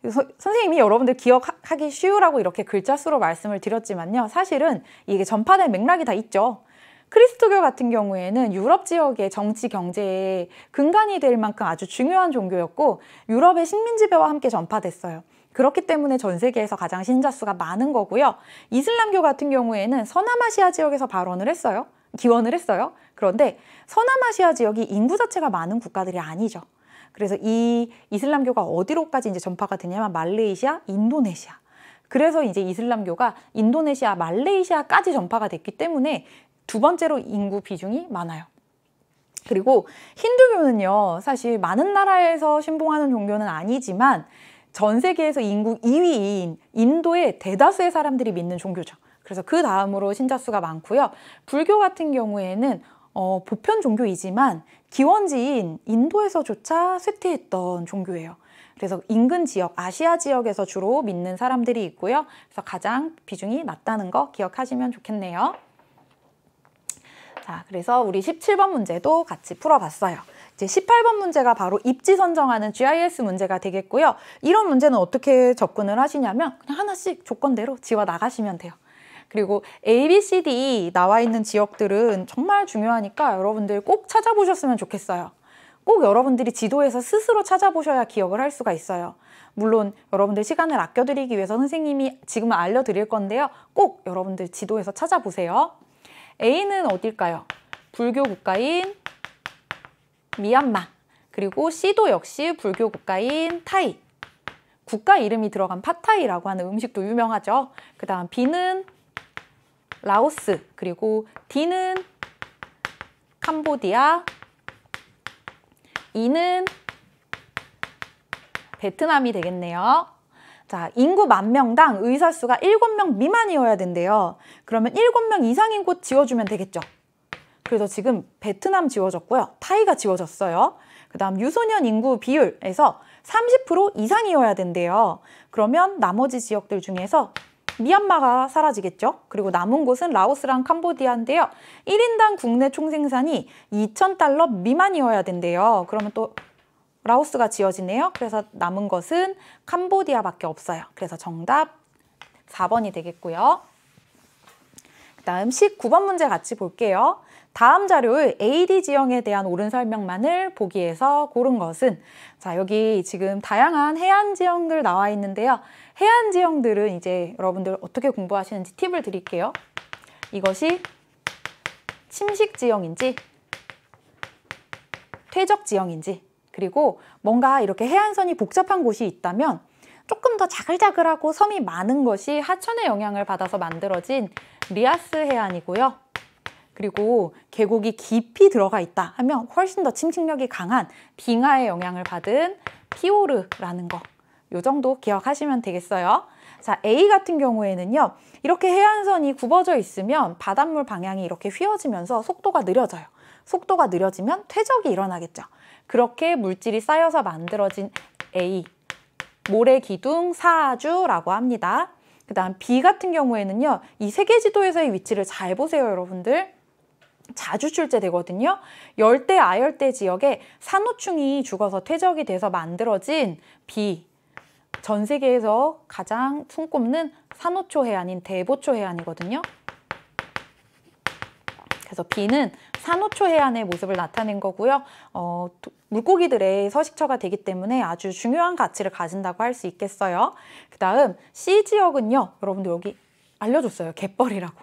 Speaker 1: 서, 선생님이 여러분들 기억하기 쉬우라고 이렇게 글자 수로 말씀을 드렸지만요. 사실은 이게 전파된 맥락이 다 있죠. 크리스토교 같은 경우에는 유럽 지역의 정치 경제에 근간이 될 만큼 아주 중요한 종교였고 유럽의 식민 지 배와 함께 전파됐어요. 그렇기 때문에 전 세계에서 가장 신자 수가 많은 거고요. 이슬람교 같은 경우에는 서남아시아 지역에서 발원을 했어요. 기원을 했어요. 그런데 서남아시아 지역이 인구 자체가 많은 국가들이 아니죠. 그래서 이 이슬람교가 어디로까지 이제 전파가 되냐면 말레이시아, 인도네시아. 그래서 이제 이슬람교가 인도네시아, 말레이시아까지 전파가 됐기 때문에 두 번째로 인구 비중이 많아요. 그리고 힌두교는요, 사실 많은 나라에서 신봉하는 종교는 아니지만 전 세계에서 인구 2위인 인도의 대다수의 사람들이 믿는 종교죠. 그래서 그 다음으로 신자 수가 많고요. 불교 같은 경우에는 어, 보편 종교이지만 기원지인 인도에서조차 쇠퇴했던 종교예요. 그래서 인근 지역, 아시아 지역에서 주로 믿는 사람들이 있고요. 그래서 가장 비중이 낮다는 거 기억하시면 좋겠네요. 자, 그래서 우리 17번 문제도 같이 풀어봤어요. 이제 18번 문제가 바로 입지 선정하는 GIS 문제가 되겠고요. 이런 문제는 어떻게 접근을 하시냐면 그냥 하나씩 조건대로 지워 나가시면 돼요. 그리고 A, B, C, D 나와 있는 지역들은 정말 중요하니까 여러분들 꼭 찾아보셨으면 좋겠어요. 꼭 여러분들이 지도에서 스스로 찾아보셔야 기억을 할 수가 있어요. 물론 여러분들 시간을 아껴드리기 위해서 선생님이 지금 알려드릴 건데요. 꼭 여러분들 지도에서 찾아보세요. A는 어딜까요? 불교 국가인 미얀마 그리고 C도 역시 불교 국가인 타이 국가 이름이 들어간 파타이라고 하는 음식도 유명하죠. 그 다음 B는 라오스, 그리고 D는 캄보디아, E는 베트남이 되겠네요. 자, 인구 만 명당 의사 수가 7명 미만이어야 된대요. 그러면 7명 이상인 곳 지워주면 되겠죠. 그래서 지금 베트남 지워졌고요. 타이가 지워졌어요. 그 다음 유소년 인구 비율에서 30% 이상이어야 된대요. 그러면 나머지 지역들 중에서 미얀마가 사라지겠죠. 그리고 남은 곳은 라오스랑 캄보디아인데요. 1인당 국내 총생산이 2,000달러 미만이어야 된대요. 그러면 또 라오스가 지어지네요. 그래서 남은 것은 캄보디아밖에 없어요. 그래서 정답 4번이 되겠고요. 그 다음 19번 문제 같이 볼게요. 다음 자료의 AD 지형에 대한 옳은 설명만을 보기에서 고른 것은 자 여기 지금 다양한 해안 지형들 나와 있는데요. 해안 지형들은 이제 여러분들 어떻게 공부하시는지 팁을 드릴게요. 이것이 침식 지형인지 퇴적 지형인지 그리고 뭔가 이렇게 해안선이 복잡한 곳이 있다면 조금 더 자글자글하고 섬이 많은 것이 하천의 영향을 받아서 만들어진 리아스 해안이고요. 그리고 계곡이 깊이 들어가 있다 하면 훨씬 더 침식력이 강한 빙하의 영향을 받은 피오르라는 거. 요 정도 기억하시면 되겠어요. 자, A 같은 경우에는요. 이렇게 해안선이 굽어져 있으면 바닷물 방향이 이렇게 휘어지면서 속도가 느려져요. 속도가 느려지면 퇴적이 일어나겠죠. 그렇게 물질이 쌓여서 만들어진 A, 모래기둥 사주라고 합니다. 그 다음 B 같은 경우에는요. 이 세계지도에서의 위치를 잘 보세요, 여러분들. 자주 출제되거든요. 열대, 아열대 지역에 산호충이 죽어서 퇴적이 돼서 만들어진 B, 전 세계에서 가장 손꼽는 산호초 해안인 대보초 해안이거든요. 그래서 B는 산호초 해안의 모습을 나타낸 거고요. 어, 물고기들의 서식처가 되기 때문에 아주 중요한 가치를 가진다고 할 수 있겠어요. 그 다음 C 지역은요. 여러분들 여기 알려줬어요. 갯벌이라고.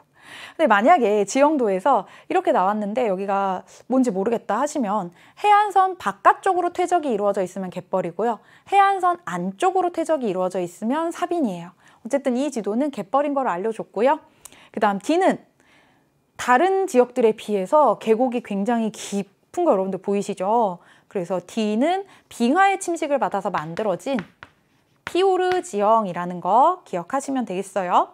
Speaker 1: 근데 만약에 지형도에서 이렇게 나왔는데 여기가 뭔지 모르겠다 하시면 해안선 바깥쪽으로 퇴적이 이루어져 있으면 갯벌이고요. 해안선 안쪽으로 퇴적이 이루어져 있으면 사빈이에요. 어쨌든 이 지도는 갯벌인 걸 알려줬고요. 그 다음 D는 다른 지역들에 비해서 계곡이 굉장히 깊은 거 여러분들 보이시죠? 그래서 D는 빙하의 침식을 받아서 만들어진 피오르 지형이라는 거 기억하시면 되겠어요.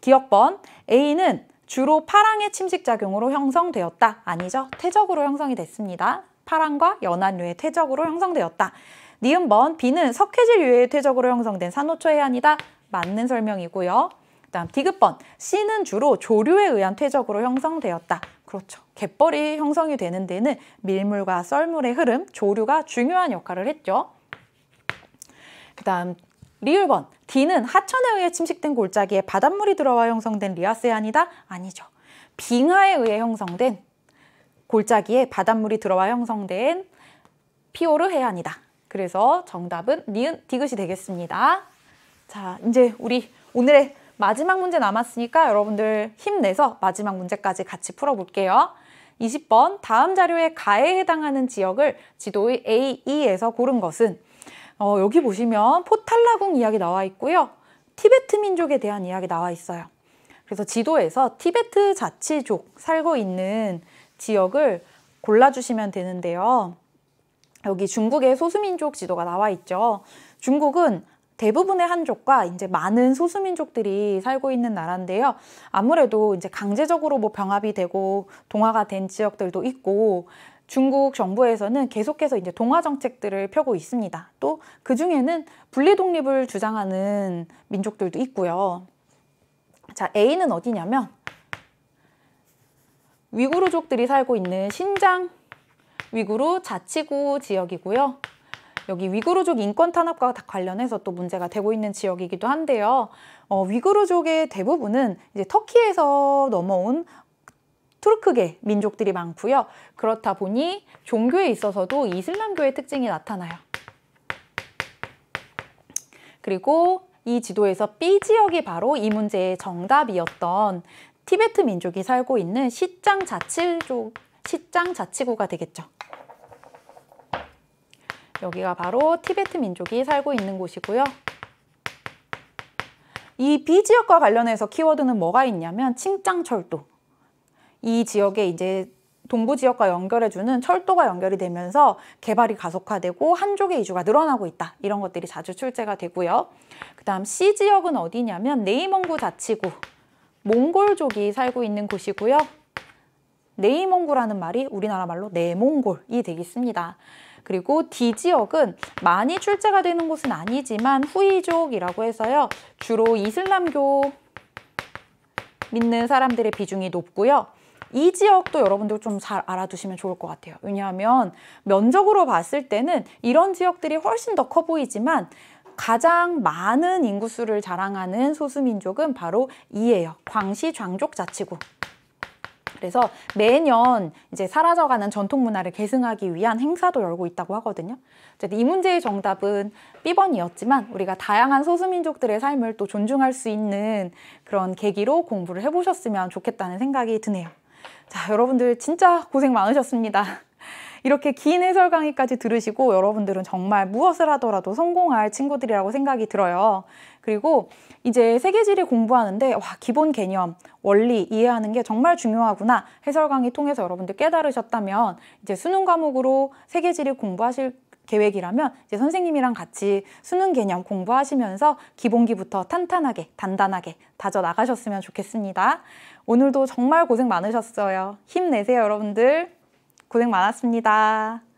Speaker 1: 기억번 A는 주로 파랑의 침식 작용으로 형성되었다. 아니죠. 퇴적으로 형성이 됐습니다. 파랑과 연안류의 퇴적으로 형성되었다. 니은번 B는 석회질유의 퇴적으로 형성된 산호초 해안이다. 맞는 설명이고요. 그다음 디귿번 C는 주로 조류에 의한 퇴적으로 형성되었다. 그렇죠. 갯벌이 형성이 되는 데는 밀물과 썰물의 흐름, 조류가 중요한 역할을 했죠. 그다음 리을번 D는 하천에 의해 침식된 골짜기에 바닷물이 들어와 형성된 리아스해안이다? 아니죠. 빙하에 의해 형성된 골짜기에 바닷물이 들어와 형성된 피오르 해안이다. 그래서 정답은 니은 디귿이 되겠습니다. 자, 이제 우리 오늘의 마지막 문제 남았으니까 여러분들 힘내서 마지막 문제까지 같이 풀어볼게요. 20번 다음 자료의 가에 해당하는 지역을 지도의 A, E에서 고른 것은 어, 여기 보시면 포탈라궁 이야기 나와 있고요. 티베트 민족에 대한 이야기 나와 있어요. 그래서 지도에서 티베트 자치족 살고 있는 지역을 골라주시면 되는데요. 여기 중국의 소수민족 지도가 나와 있죠. 중국은 대부분의 한족과 이제 많은 소수민족들이 살고 있는 나라인데요. 아무래도 이제 강제적으로 뭐 병합이 되고 동화가 된 지역들도 있고 중국 정부에서는 계속해서 이제 동화 정책들을 펴고 있습니다. 또 그 중에는 분리 독립을 주장하는 민족들도 있고요. 자, A는 어디냐면 위구르족들이 살고 있는 신장 위구르 자치구 지역이고요. 여기 위구르족 인권 탄압과 관련해서 또 문제가 되고 있는 지역이기도 한데요. 어, 위구르족의 대부분은 이제 터키에서 넘어온 투르크계 민족들이 많고요. 그렇다 보니 종교에 있어서도 이슬람교의 특징이 나타나요. 그리고 이 지도에서 B 지역이 바로 이 문제의 정답이었던 티베트 민족이 살고 있는 시장 자치족, 시장 자치구가 되겠죠. 여기가 바로 티베트 민족이 살고 있는 곳이고요. 이 B 지역과 관련해서 키워드는 뭐가 있냐면 칭짱철도, 이 지역에 이제 동부 지역과 연결해주는 철도가 연결이 되면서 개발이 가속화되고 한족의 이주가 늘어나고 있다. 이런 것들이 자주 출제가 되고요. 그 다음 C 지역은 어디냐면 네이몽구 자치구, 몽골족이 살고 있는 곳이고요. 네이몽구라는 말이 우리나라 말로 네몽골이 되겠습니다. 그리고 D 지역은 많이 출제가 되는 곳은 아니지만 후이족이라고 해서요. 주로 이슬람교 믿는 사람들의 비중이 높고요. 이 지역도 여러분들 좀 잘 알아두시면 좋을 것 같아요. 왜냐하면 면적으로 봤을 때는 이런 지역들이 훨씬 더 커 보이지만 가장 많은 인구수를 자랑하는 소수민족은 바로 이예요. 광시 장족 자치구. 그래서 매년 이제 사라져가는 전통 문화를 계승하기 위한 행사도 열고 있다고 하거든요. 이 문제의 정답은 B번이었지만 우리가 다양한 소수민족들의 삶을 또 존중할 수 있는 그런 계기로 공부를 해보셨으면 좋겠다는 생각이 드네요. 자, 여러분들 진짜 고생 많으셨습니다. [LAUGHS] 이렇게 긴 해설 강의까지 들으시고 여러분들은 정말 무엇을 하더라도 성공할 친구들이라고 생각이 들어요. 그리고 이제 세계지리 공부하는데 와 기본 개념, 원리 이해하는 게 정말 중요하구나 해설 강의 통해서 여러분들 깨달으셨다면 이제 수능 과목으로 세계지리 공부하실 계획이라면 이제 선생님이랑 같이 수능 개념 공부하시면서 기본기부터 탄탄하게 단단하게 다져 나가셨으면 좋겠습니다. 오늘도 정말 고생 많으셨어요. 힘내세요, 여러분들. 고생 많았습니다.